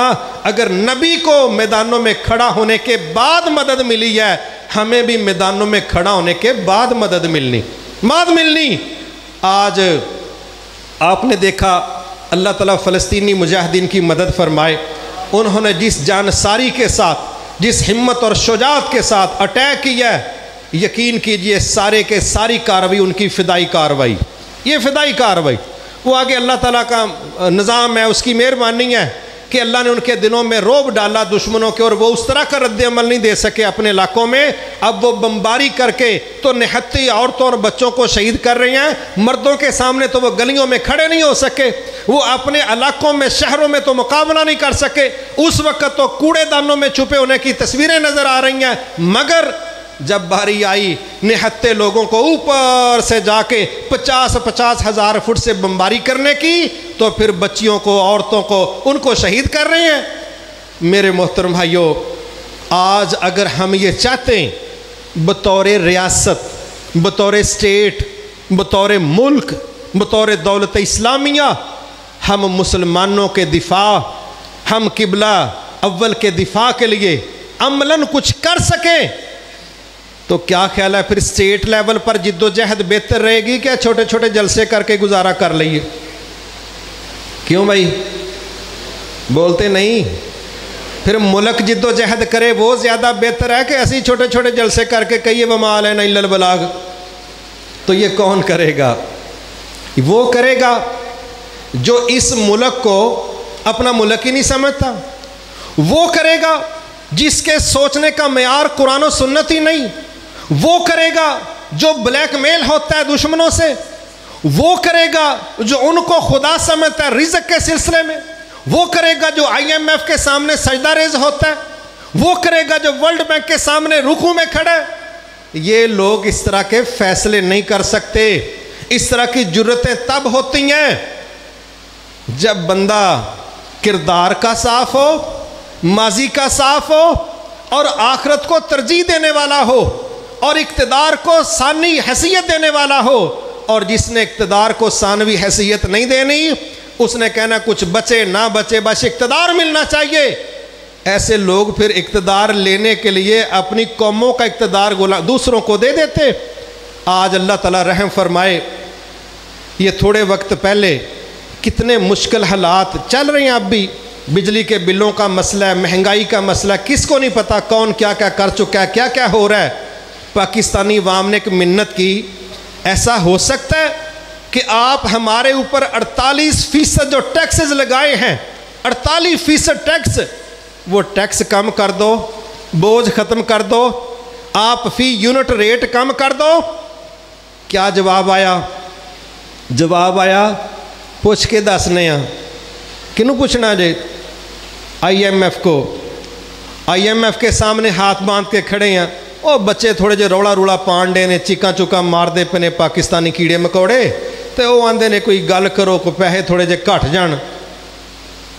अगर नबी को मैदानों में खड़ा होने के बाद मदद मिली है, हमें भी मैदानों में खड़ा होने के बाद मदद मिलनी। बाद मिलनी। आज आपने देखा, अल्लाह ताला फ़लस्तीनी मुजाहिदीन की मदद फरमाए। उन्होंने जिस जानसारी के साथ, जिस हिम्मत और शुजात के साथ अटैक किया यकीन कीजिए, सारे के सारी कार्रवाई, उनकी फ़िदाई कार्रवाई। ये फ़िदाई कार्रवाई। वो आगे अल्लाह ताला का निज़ाम है, उसकी मेहरबानी है। कि अल्लाह ने उनके दिनों में रोब डाला दुश्मनों के और वो उस तरह का रद्द अमल नहीं दे सके अपने इलाकों में। अब वो बमबारी करके तो निहत्ती औरतों और बच्चों को शहीद कर रही हैं। मर्दों के सामने तो वो गलियों में खड़े नहीं हो सके। वो अपने इलाकों में, शहरों में तो मुकाबला नहीं कर सके। उस वक्त तो कूड़ेदानों में छुपे होने की तस्वीरें नज़र आ रही हैं। मगर जब बारी आई, निहत्ते लोगों को ऊपर से जाके पचास पचास हज़ार फुट से बमबारी करने की तो फिर बच्चियों को, औरतों को, उनको शहीद कर रहे हैं। मेरे मोहतरम भाइयों, आज अगर हम ये चाहते हैं बतौर रियासत, बतौर स्टेट, बतौर मुल्क, बतौर दौलत इस्लामिया, हम मुसलमानों के दिफा, हम किबला अव्वल के दिफा के लिए अमलन कुछ कर सकें तो क्या ख्याल है? फिर स्टेट लेवल पर जिद्दोजहद बेहतर रहेगी क्या? छोटे छोटे जलसे करके गुजारा कर लीए क्यों भाई? बोलते नहीं। फिर मुल्क जिद्दोजहद करे, वो ज़्यादा बेहतर है कि ऐसे छोटे छोटे जलसे करके कहिए बमाल है नहीं ललबलाग तो ये कौन करेगा? वो करेगा जो इस मुल्क को अपना मुल्क ही नहीं समझता। वो करेगा जिसके सोचने का मैार कुरान सुन्नत ही नहीं। वो करेगा जो ब्लैकमेल होता है दुश्मनों से। वो करेगा जो उनको खुदा समझता है रिजक के सिलसिले में। वो करेगा जो आईएमएफ के सामने सजदा रेज होता है। वो करेगा जो वर्ल्ड बैंक के सामने रुकू में खड़ा है। ये लोग इस तरह के फैसले नहीं कर सकते। इस तरह की जरूरतें तब होती हैं जब बंदा किरदार का साफ़ हो, माजी का साफ़ हो और आखरत को तरजीह देने वाला हो। और इकतदार को सानी हैसियत देने वाला हो, और जिसने इकतदार को सानवी हैसियत नहीं देनी, उसने कहना कुछ बचे, ना बचे, बस इकतदार मिलना चाहिए। ऐसे लोग फिर इकतदार लेने के लिए अपनी कौमों का इकतदार गोला, दूसरों को दे देते। आज अल्लाह ताला रहम फरमाए, ये थोड़े वक्त पहले कितने मुश्किल हालात चल रहे हैं अब भी। बिजली के बिलों का मसला, महँगाई का मसला, किसको नहीं पता कौन क्या क्या कर चुका है क्या क्या हो रहा है। पाकिस्तानी वाम ने एक मिन्नत की। ऐसा हो सकता है कि आप हमारे ऊपर 48 फ़ीसद जो टैक्सेस लगाए हैं 48 फ़ीसद टैक्स, वो टैक्स कम कर दो, बोझ ख़त्म कर दो, आप फ़ी यूनिट रेट कम कर दो। क्या जवाब आया? जवाब आया, पुछ के दसने किनू पूछना जे? आईएमएफ को। आईएमएफ के सामने हाथ बाँध के खड़े हैं। ਉਹ ਬੱਚੇ ਥੋੜੇ ਜਿਹਾ ਰੌਲਾ ਰੂਲਾ ਪਾਣਡੇ ਨੇ, ਚੀਕਾਂ ਚੁਕਾਂ ਮਾਰਦੇ ਪਏ ਨੇ ਪਾਕਿਸਤਾਨੀ ਕੀੜੇ ਮਕੌੜੇ। ਤੇ ਉਹ ਆਂਦੇ ਨੇ, ਕੋਈ ਗੱਲ ਕਰੋ ਕੋ ਪੈਸੇ ਥੋੜੇ ਜਿਹਾ ਘਟ ਜਾਣ।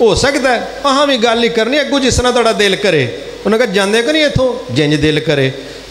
ਹੋ ਸਕਦਾ ਹੈ। ਆਹਾਂ ਵੀ ਗੱਲ ਹੀ ਕਰਨੀ ਅੱਗੂ ਜਿਸ ਤਰ੍ਹਾਂ ਤੁਹਾਡਾ ਦਿਲ ਕਰੇ। ਉਹਨਾਂ ਕਹਿੰਦਾ ਜਾਂਦੇ ਕਿ ਨਹੀਂ ਇੱਥੋਂ? ਜਿੰਜ ਦਿਲ ਕਰੇ।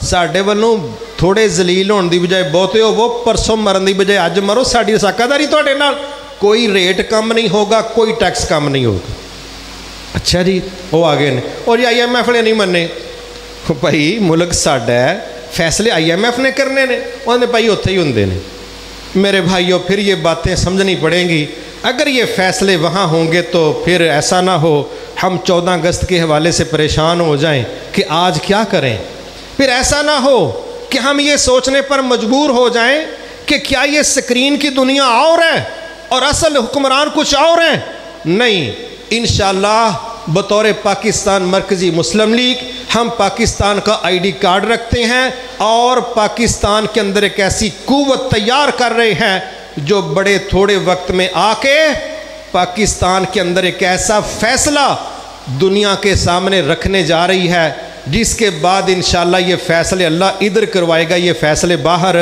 ਸਾਡੇ ਵੱਲੋਂ ਥੋੜੇ ਜ਼ਲੀਲ ਹੋਣ ਦੀ ਬਜਾਏ ਬਹੁਤੇ ਹੋਵੋ ਪਰਸੋਂ ਮਰਨ ਦੀ ਬਜਾਏ ਅੱਜ ਮਰੋ, ਸਾਡੀ ਸਾਕਾਦਾਰੀ ਤੁਹਾਡੇ ਨਾਲ। ਕੋਈ ਰੇਟ ਕਮ ਨਹੀਂ ਹੋਗਾ ਕੋਈ ਟੈਕਸ ਕਮ ਨਹੀਂ ਹੋਗਾ ਅੱਛਾ ਜੀ ਉਹ ਆ ਗਏ ਨੇ ਔਰ ਜੀ ਆਈਐਮਐਫ ਨੇ ਨਹੀਂ ਮੰਨੇ ਭਾਈ ਮੁਲਕ ਸਾਡਾ फैसले आईएमएफ ने करने ने उन्होंने भाई उत्थे ही होंगे ने मेरे भाइयों फिर ये बातें समझनी पड़ेंगी अगर ये फैसले वहाँ होंगे तो फिर ऐसा ना हो हम चौदह अगस्त के हवाले से परेशान हो जाएं कि आज क्या करें फिर ऐसा ना हो कि हम ये सोचने पर मजबूर हो जाएं कि क्या ये स्क्रीन की दुनिया और है और असल हुक्मरान कुछ और हैं। नहीं इन बतौर पाकिस्तान मरकज़ी मुस्लिम लीग, हम पाकिस्तान का आईडी कार्ड रखते हैं और पाकिस्तान के अंदर एक ऐसी कुवत तैयार कर रहे हैं जो बड़े थोड़े वक्त में आके पाकिस्तान के अंदर एक ऐसा फैसला दुनिया के सामने रखने जा रही है, जिसके बाद इन ये फ़ैसले अल्लाह इधर करवाएगा, ये फ़ैसले बाहर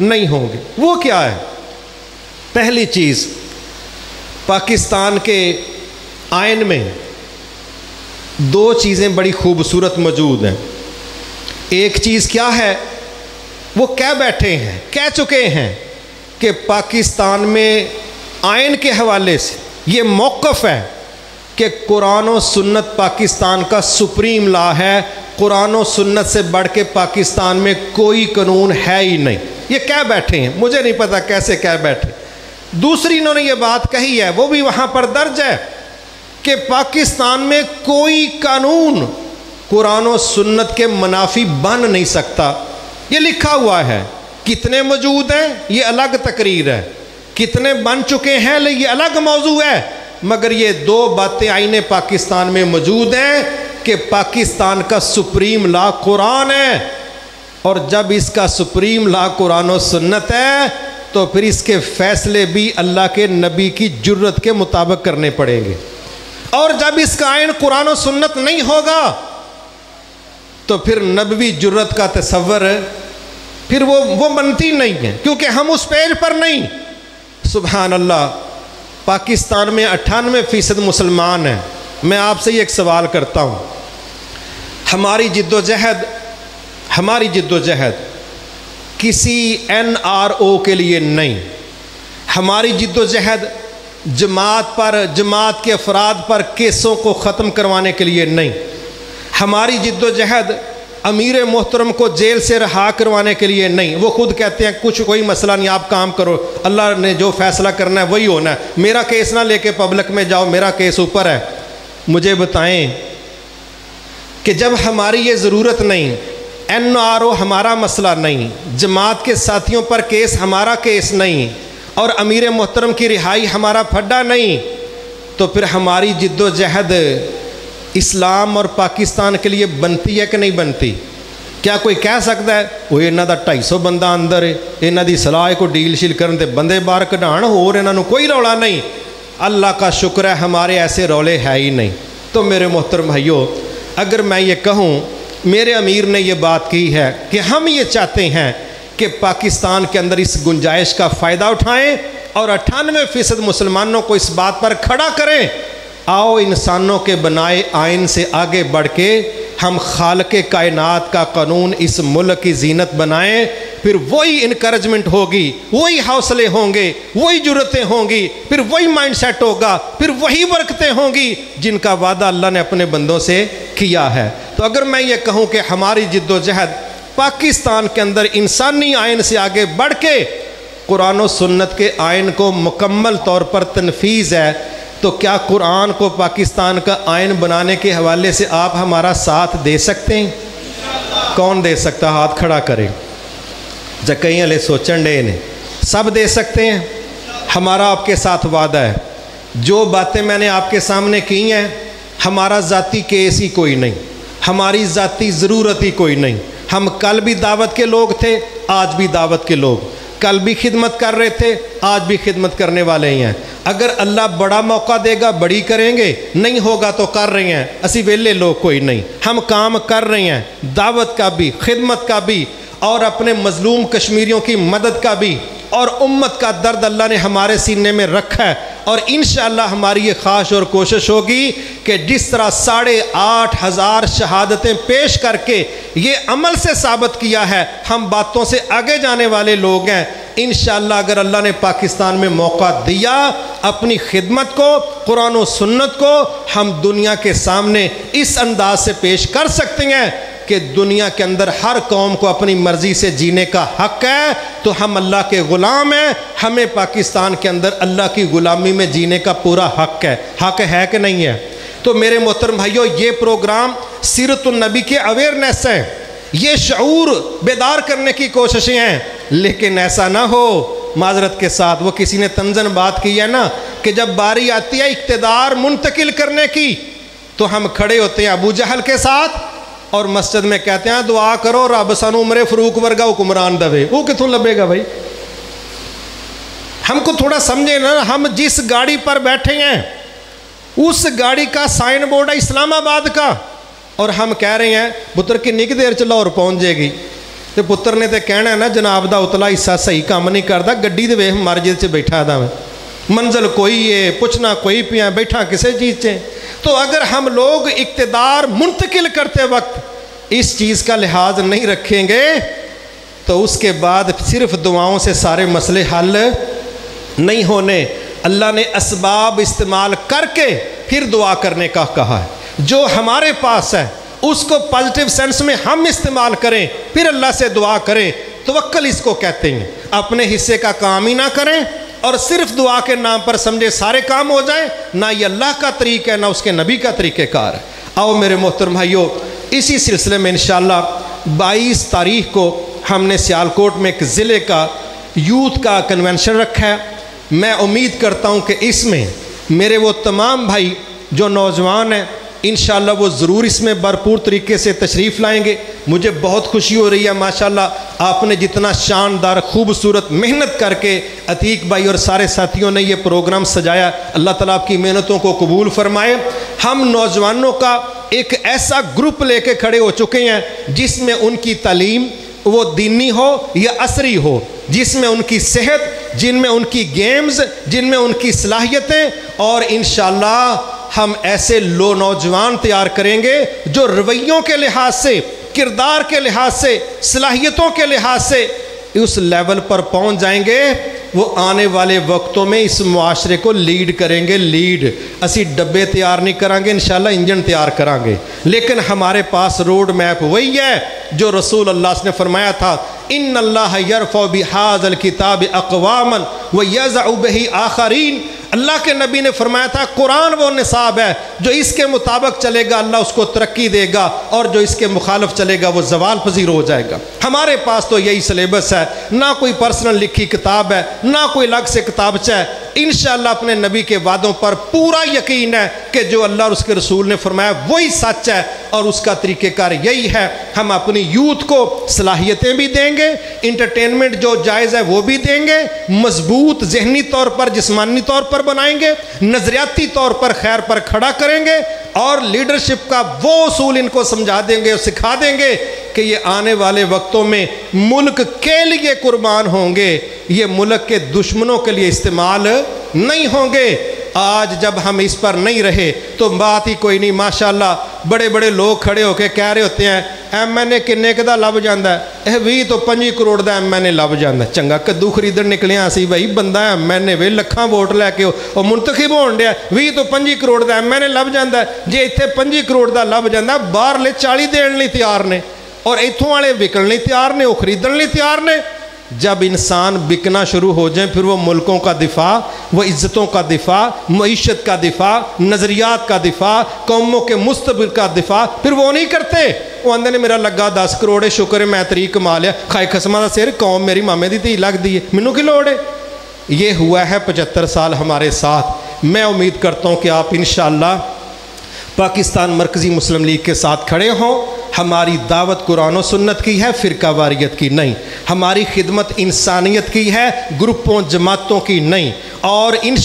नहीं होंगे। वो क्या है? पहली चीज़ पाकिस्तान के आयन में दो चीज़ें बड़ी खूबसूरत मौजूद हैं। एक चीज़ क्या है? वो कह बैठे हैं, कह चुके हैं कि पाकिस्तान में आयन के हवाले से ये मौक़ है कि कुरान और सुन्नत पाकिस्तान का सुप्रीम ला है। कुरान और सुन्नत से बढ़ के पाकिस्तान में कोई कानून है ही नहीं। ये कह बैठे हैं, मुझे नहीं पता कैसे कह बैठे। दूसरी इन्होंने ये बात कही है, वो भी वहाँ पर दर्ज है कि पाकिस्तान में कोई कानून कुरान और सुन्नत के मुनाफी बन नहीं सकता। ये लिखा हुआ है, कितने मौजूद हैं, ये अलग तकरीर है। कितने बन चुके हैं ये अलग मौजू है। मगर ये दो बातें आईने पाकिस्तान में मौजूद हैं कि पाकिस्तान का सुप्रीम ला कुरान है, और जब इसका सुप्रीम ला कुरान और सुन्नत है तो फिर इसके फैसले भी अल्लाह के नबी की ज़रूरत के मुताबिक करने पड़ेंगे। और जब इसका आयन कुरान और सुन्नत नहीं होगा तो फिर नबी ज़रूरत का तस्वर फिर वो वो बनती नहीं है, क्योंकि हम उस पेज पर नहीं। सुबहान अल्लाह पाकिस्तान में अट्ठानवे फ़ीसद मुसलमान हैं। मैं आपसे एक सवाल करता हूँ। हमारी जद्दोजहद हमारी जद्दोजहद किसी एन आर ओ के लिए नहीं। हमारी जिद्दोजहद जमात पर, जमात के अफराद पर केसों को ख़त्म करवाने के लिए नहीं। हमारी जिद्दोजहद अमीर मोहतरम को जेल से रहा करवाने के लिए नहीं। वो खुद कहते हैं, कुछ कोई मसला नहीं, आप काम करो। अल्लाह ने जो फैसला करना है, वही होना है। मेरा केस ना लेके पब्लिक में जाओ, मेरा केस ऊपर है। मुझे बताएँ कि जब हमारी ये ज़रूरत नहीं एन आर ओ हमारा मसला नहीं, जमात के साथियों पर केस हमारा केस नहीं, और अमीर मोहतरम की रिहाई हमारा फड्डा नहीं तो फिर हमारी जिद्दोजहद इस्लाम और पाकिस्तान के लिए बनती है कि नहीं बनती? क्या कोई कह सकता है वो इन्हों का ढाई सौ बंदा अंदर इन्हों की सलाह को डील शील करते बंदे बाहर कढ़ाण होर इन्हों कोई रौला नहीं। अल्लाह का शुक्र है हमारे ऐसे रौले है ही नहीं। तो मेरे मोहतरम भाइयों, अगर मैं ये कहूँ मेरे अमीर ने यह बात की है कि हम ये चाहते हैं कि पाकिस्तान के अंदर इस गुंजाइश का फ़ायदा उठाएँ और अट्ठानवे फ़ीसद मुसलमानों को इस बात पर खड़ा करें। आओ इंसानों के बनाए आइन से आगे बढ़ के हम खाल के कायनात का कानून इस मुल्क की जीनत बनाएँ। फिर वही इनक्रेजमेंट होगी, वही हौसले होंगे, वही जरूरतें होंगी, फिर वही माइंड सेट होगा, फिर वही बरकतें होंगी जिनका वादा अल्लाह ने अपने बंदों से किया है। तो अगर मैं ये कहूँ कि हमारी जिद्दोजहद पाकिस्तान के अंदर इंसानी आयन से आगे बढ़ के कुरान सुन्नत के आयन को मुकम्मल तौर पर तनफीज़ है तो क्या कुरान को पाकिस्तान का आयन बनाने के हवाले से आप हमारा साथ दे सकते हैं? कौन दे सकता? हाथ खड़ा करें। जकई अले सोचन डे ने, सब दे सकते हैं। हमारा आपके साथ वादा है। जो बातें मैंने आपके सामने की हैं, हमारा ज़ाती केस ही कोई नहीं। हमारी ज़ाती ज़रूरत ही कोई नहीं। हम कल भी दावत के लोग थे, आज भी दावत के लोग। कल भी खिदमत कर रहे थे, आज भी खिदमत करने वाले ही हैं। अगर अल्लाह बड़ा मौका देगा, बड़ी करेंगे, नहीं होगा तो कर रहे हैं। असी वेले लोग कोई नहीं। हम काम कर रहे हैं, दावत का भी, खिदमत का भी, और अपने मजलूम कश्मीरियों की मदद का भी, और उम्मत का दर्द अल्लाह ने हमारे सीने में रखा है। और इन हमारी ये ख्वाहिश और कोशिश होगी कि जिस तरह साढ़े आठ हज़ार शहादतें पेश करके ये अमल से साबित किया है, हम बातों से आगे जाने वाले लोग हैं। इन अगर अल्लाह ने पाकिस्तान में मौका दिया अपनी खिदमत को, कुरान सुन्नत को, हम दुनिया के सामने इस अंदाज से पेश कर सकते हैं। कि दुनिया के अंदर हर कौम को अपनी मर्ज़ी से जीने का हक है तो हम अल्लाह के ग़ुलाम हैं। हमें पाकिस्तान के अंदर अल्लाह की ग़ुलामी में जीने का पूरा हक है। हक है कि नहीं है? तो मेरे मोहतरम भाइयों, ये प्रोग्राम सीरतुलनबी के अवेयरनेस है। ये शूर बेदार करने की कोशिशें हैं। लेकिन ऐसा ना हो, माजरत के साथ वो किसी ने तंजन बात की है ना, कि जब बारी आती है इकतदार मुंतकिल करने की तो हम खड़े होते हैं अबू जहल के साथ और मस्जिद में कहते हैं, दुआ करो, रब सानू उमरे फरूक वर्गा हुक्मरान दवे। वो कितों लभेगा भाई? हमको थोड़ा समझे ना, हम जिस गाड़ी पर बैठे हैं, उस गाड़ी का साइन बोर्ड है इस्लामाबाद का, और हम कह रहे हैं, पुत्र, किन्नी देर च लाहौर पहुँच जाएगी? तो पुत्र ने तो कहना है ना, जनाब का उतला हिस्सा सही काम नहीं करता गड्डी तो वेख मर्जिद च बैठा था मैं। मंजिल कोई है, पुछना कोई पिया बैठा किसी चीज़ से तो अगर हम लोग इकतदार मुंतकिल करते वक्त इस चीज़ का लिहाज नहीं रखेंगे तो उसके बाद सिर्फ़ दुआओं से सारे मसले हल नहीं होने। अल्लाह ने इसबाब इस्तेमाल करके फिर दुआ करने का कहा है। जो हमारे पास है, उसको पॉजिटिव सेंस में हम इस्तेमाल करें, फिर अल्लाह से दुआ करें तो इसको कहते हैं। अपने हिस्से का काम ही ना करें और सिर्फ़ दुआ के नाम पर समझे सारे काम हो जाए, ना ये अल्लाह का तरीक़ है, ना उसके नबी का तरीक़ेकार आओ मेरे मोहतर भाइयों, इसी सिलसिले में इन बाईस तारीख को हमने सियालकोट में एक ज़िले का, यूथ का कन्वेंशन रखा है। मैं उम्मीद करता हूँ कि इसमें मेरे वो तमाम भाई जो नौजवान हैं इन वो ज़रूर इसमें भरपूर तरीके से तशरीफ़ लाएँगे। मुझे बहुत खुशी हो रही है, माशाल्लाह, आपने जितना शानदार, खूबसूरत मेहनत करके अतीक भाई और सारे साथियों ने ये प्रोग्राम सजाया। अल्लाह ताला आपकी मेहनतों को कबूल फरमाए। हम नौजवानों का एक ऐसा ग्रुप लेके खड़े हो चुके हैं जिसमें उनकी तालीम वो दीनी हो या असरी हो, जिसमें उनकी सेहत, जिनमें उनकी गेम्स, जिनमें उनकी सलाहियतें और इन हम ऐसे लो नौजवान तैयार करेंगे जो रवैयों के लिहाज से, किरदार के लिहाज से, सलाहियतों के लिहाज से उस लेवल पर पहुँच जाएँगे। वो आने वाले वक्तों में इस मुआरे को लीड करेंगे, लीड। असी डब्बे तैयार नहीं करांगे इन इंजन तैयार करांगे। लेकिन हमारे पास रोड मैप वही है जो रसूल अल्लाह ने फरमाया था इन अल्लाह यरफ़ बिहाज अल किताब अकवामन व यज़ यज़ी आखरीन। अल्लाह के नबी ने फरमाया था, कुरान वो निसाब है, जो इसके मुताबिक चलेगा, अल्लाह उसको तरक्की देगा, और जो इसके मुखालफ चलेगा, वो जवाल पजीर हो जाएगा। हमारे पास तो यही सिलेबस है, ना कोई पर्सनल लिखी किताब है, ना कोई अलग से किताबचा है इन अपने नबी के वादों पर पूरा यकीन है कि जो अल्लाह और उसके रसूल ने फरमाया, वही सच है और उसका तरीक़ेकार यही है। हम अपनी यूथ को सलाहियतें भी देंगे इंटरटेनमेंट जो जायज़ है वो भी देंगे, मज़बूत जहनी तौर पर, जिसमानी तौर पर बनाएँगे, नज़रियाती तौर पर खैर पर खड़ा करेंगे और लीडरशिप का वो असूल इनको समझा देंगे और सिखा देंगे कि ये आने वाले वक्तों में मुल्क के लिए कुर्बान होंगे, ये मुल्क के दुश्मनों के लिए इस्तेमाल नहीं होंगे। आज जब हम इस पर नहीं रहे तो बात ही कोई नहीं। माशाल्लाह बड़े बड़े लोग खड़े होकर कह रहे होते हैं, एम एन ए किन्ने का लभ जाता है? भी तो पंजी करोड़ का एम एन ए लभ जाता चंगा कद्दू खरीदण निकलिया असी भाई, बंदा एम एन ए वे लखा वोट लैके मुंतखब हो। दिया भी तो पंजी करोड़ का एम एन ए लभ जाता है। जे इतने पंजी करोड़ का लभ जाता बाहरले चाली देने तैयार ने। और इतों वाले विकण तैयार ने वह खरीदण तैयार ने। जब इंसान बिकना शुरू हो जाए, फिर वो मुल्कों का दिफा, वो इज़्ज़तों का दिफा मीशत का दिफा, नज़रियात का दिफा, कौमों के मुस्तबिल का दिफा, फिर वो नहीं करते। वो आंदे ने, मेरा लगा दस करोड़ है, शुक्र है, मैं तरीक कमा लिया खाई खसमा का सिर, कौम मेरी मामे की धी लगती है। मैनू की लौड़ है? ये हुआ है पचहत्तर साल हमारे साथ। मैं उम्मीद करता हूँ कि आप इन पाकिस्तान मरकज़ी मुस्लिम लीग के साथ खड़े हों। हमारी दावत कुरान सुन्नत की है, फ़िरका वारियत की नहीं। हमारी खिदमत इंसानियत की है, ग्रुपों, जमातों की नहीं। और इन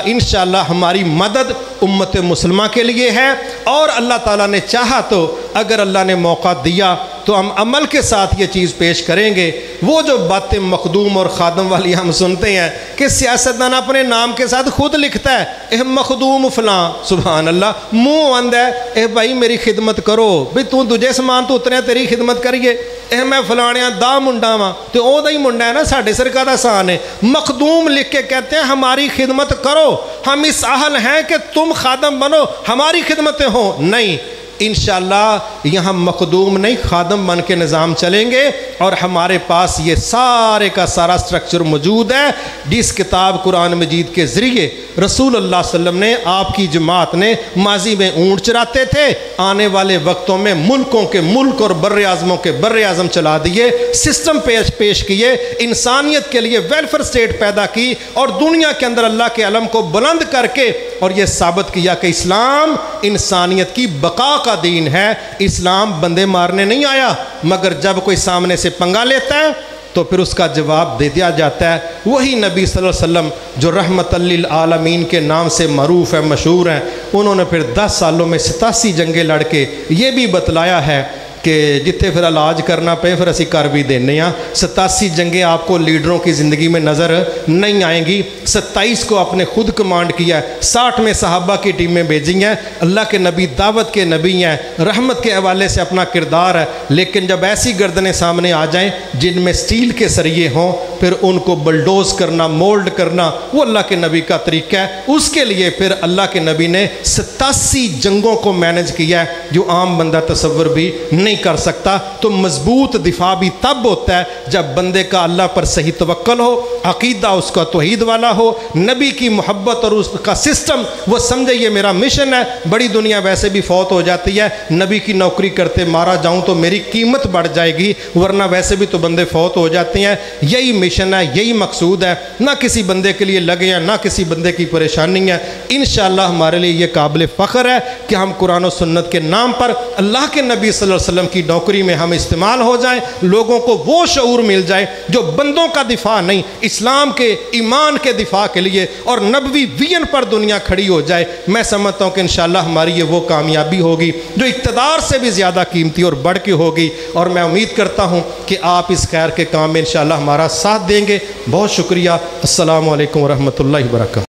इन हमारी मदद उम्मत मुसलमा के लिए है। और अल्लाह ताला ने चाहा तो अगर अल्लाह ने मौका दिया तो हम अमल के साथ ये चीज़ पेश करेंगे। वो जो बातें मखदूम और ख़ादम वाली हम सुनते हैं, कि सियासतदान अपने नाम के साथ खुद लिखता है। एह मखदूम फलां सुबहान अल्लाह मुँह आंद है, एह भाई मेरी खिदमत करो। भी तू दूजे समान तो उतरिया तेरी खिदमत करिए। ਇਹ मैं फलाणिया दा मुंडा वा। तो वह ही मुंडा है ना, साढ़े सिर का आसान है। मखदूम लिख के कहते हैं, हमारी खिदमत करो। हम इस आहल हैं कि तुम खादम बनो, हमारी खिदमतें हो। नहीं इन यहाँ मखदूम नहीं, खादम बन के निज़ाम चलेंगे और हमारे पास ये सारे का सारा स्ट्रक्चर मौजूद है। जिस किताब कुरान मजीद के ज़रिए रसूल अल्लाह वसल्लम ने आपकी जमात ने माजी में ऊँट चराते थे, आने वाले वक्तों में मुल्कों के मुल्क और बर के बर आज़म चला दिए सिस्टम पेश पेश किए, इंसानियत के लिए वेलफेयर स्टेट पैदा की और दुनिया के अंदर अल्लाह के अलम को बुलंद करके और यह साबित किया कि इस्लाम इंसानियत की बका दीन है, इस्लाम बंदे मारने नहीं आया, मगर जब कोई सामने से पंगा लेता है तो फिर उसका जवाब दे दिया जाता है। वही नबी वसल्लम जो रहमत आलमीन के नाम से मरूफ़ है, मशहूर हैं, उन्होंने फिर दस सालों में सतासी जंगें लड़के, ये भी बतलाया है कि जिथे फिर इलाज करना पे फिर असी कर भी देने सतासी जंगें आपको लीडरों की ज़िंदगी में नज़र नहीं आएँगी सत्ताईस को आपने खुद कमांड किया है साठ में सहाबा की टीमें भेजी हैं अल्लाह के नबी दावत के नबी हैं रहमत के हवाले से अपना किरदार है लेकिन जब ऐसी गर्दनें सामने आ जाएँ जिनमें स्टील के सरिए हों फिर उनको बलडोज करना मोल्ड करना वो अल्लाह के नबी का तरीका है उसके लिए फिर अल्लाह के नबी ने सतासी जंगों को मैनेज किया है जो आम बंदा तस्वर भी नहीं नहीं कर सकता तो मज़बूत दिफा भी तब होता है जब बंदे का अल्लाह पर सही तवक्ल हो, अकीदा उसका तोहीद वाला हो, नबी की मोहब्बत और उसका सिस्टम, वो समझे ये मेरा मिशन है, बड़ी दुनिया वैसे भी फौत हो जाती है, नबी की नौकरी करते मारा जाऊँ तो मेरी कीमत बढ़ जाएगी, वरना वैसे भी तो बंदे फौत हो जाते हैं, यही मिशन है, यही मकसूद है, ना किसी बंदे के लिए लगे हैं, ना किसी बंदे की परेशानी है इन हमारे लिए ये काबिल फ़ख्र है कि हम कुरान सुन्नत के नाम पर अल्लाह के नबी वसल्लम वसल्लम की नौकरी में हम इस्तेमाल हो जाएँ, लोगों को वो शूर मिल जाए जो बंदों का दिफा नहीं, इस्लाम के, ईमान के दिफा के लिए और नबवी वियन पर दुनिया खड़ी हो जाए। मैं समझता हूँ कि इन हमारी ये वो कामयाबी होगी, जो इकतदार से भी ज़्यादा कीमती और बढ़ के होगी। और मैं उम्मीद करता हूँ कि आप इस खैर के काम में इन हमारा साथ देंगे। बहुत शुक्रिया। असल वरहमल वर्क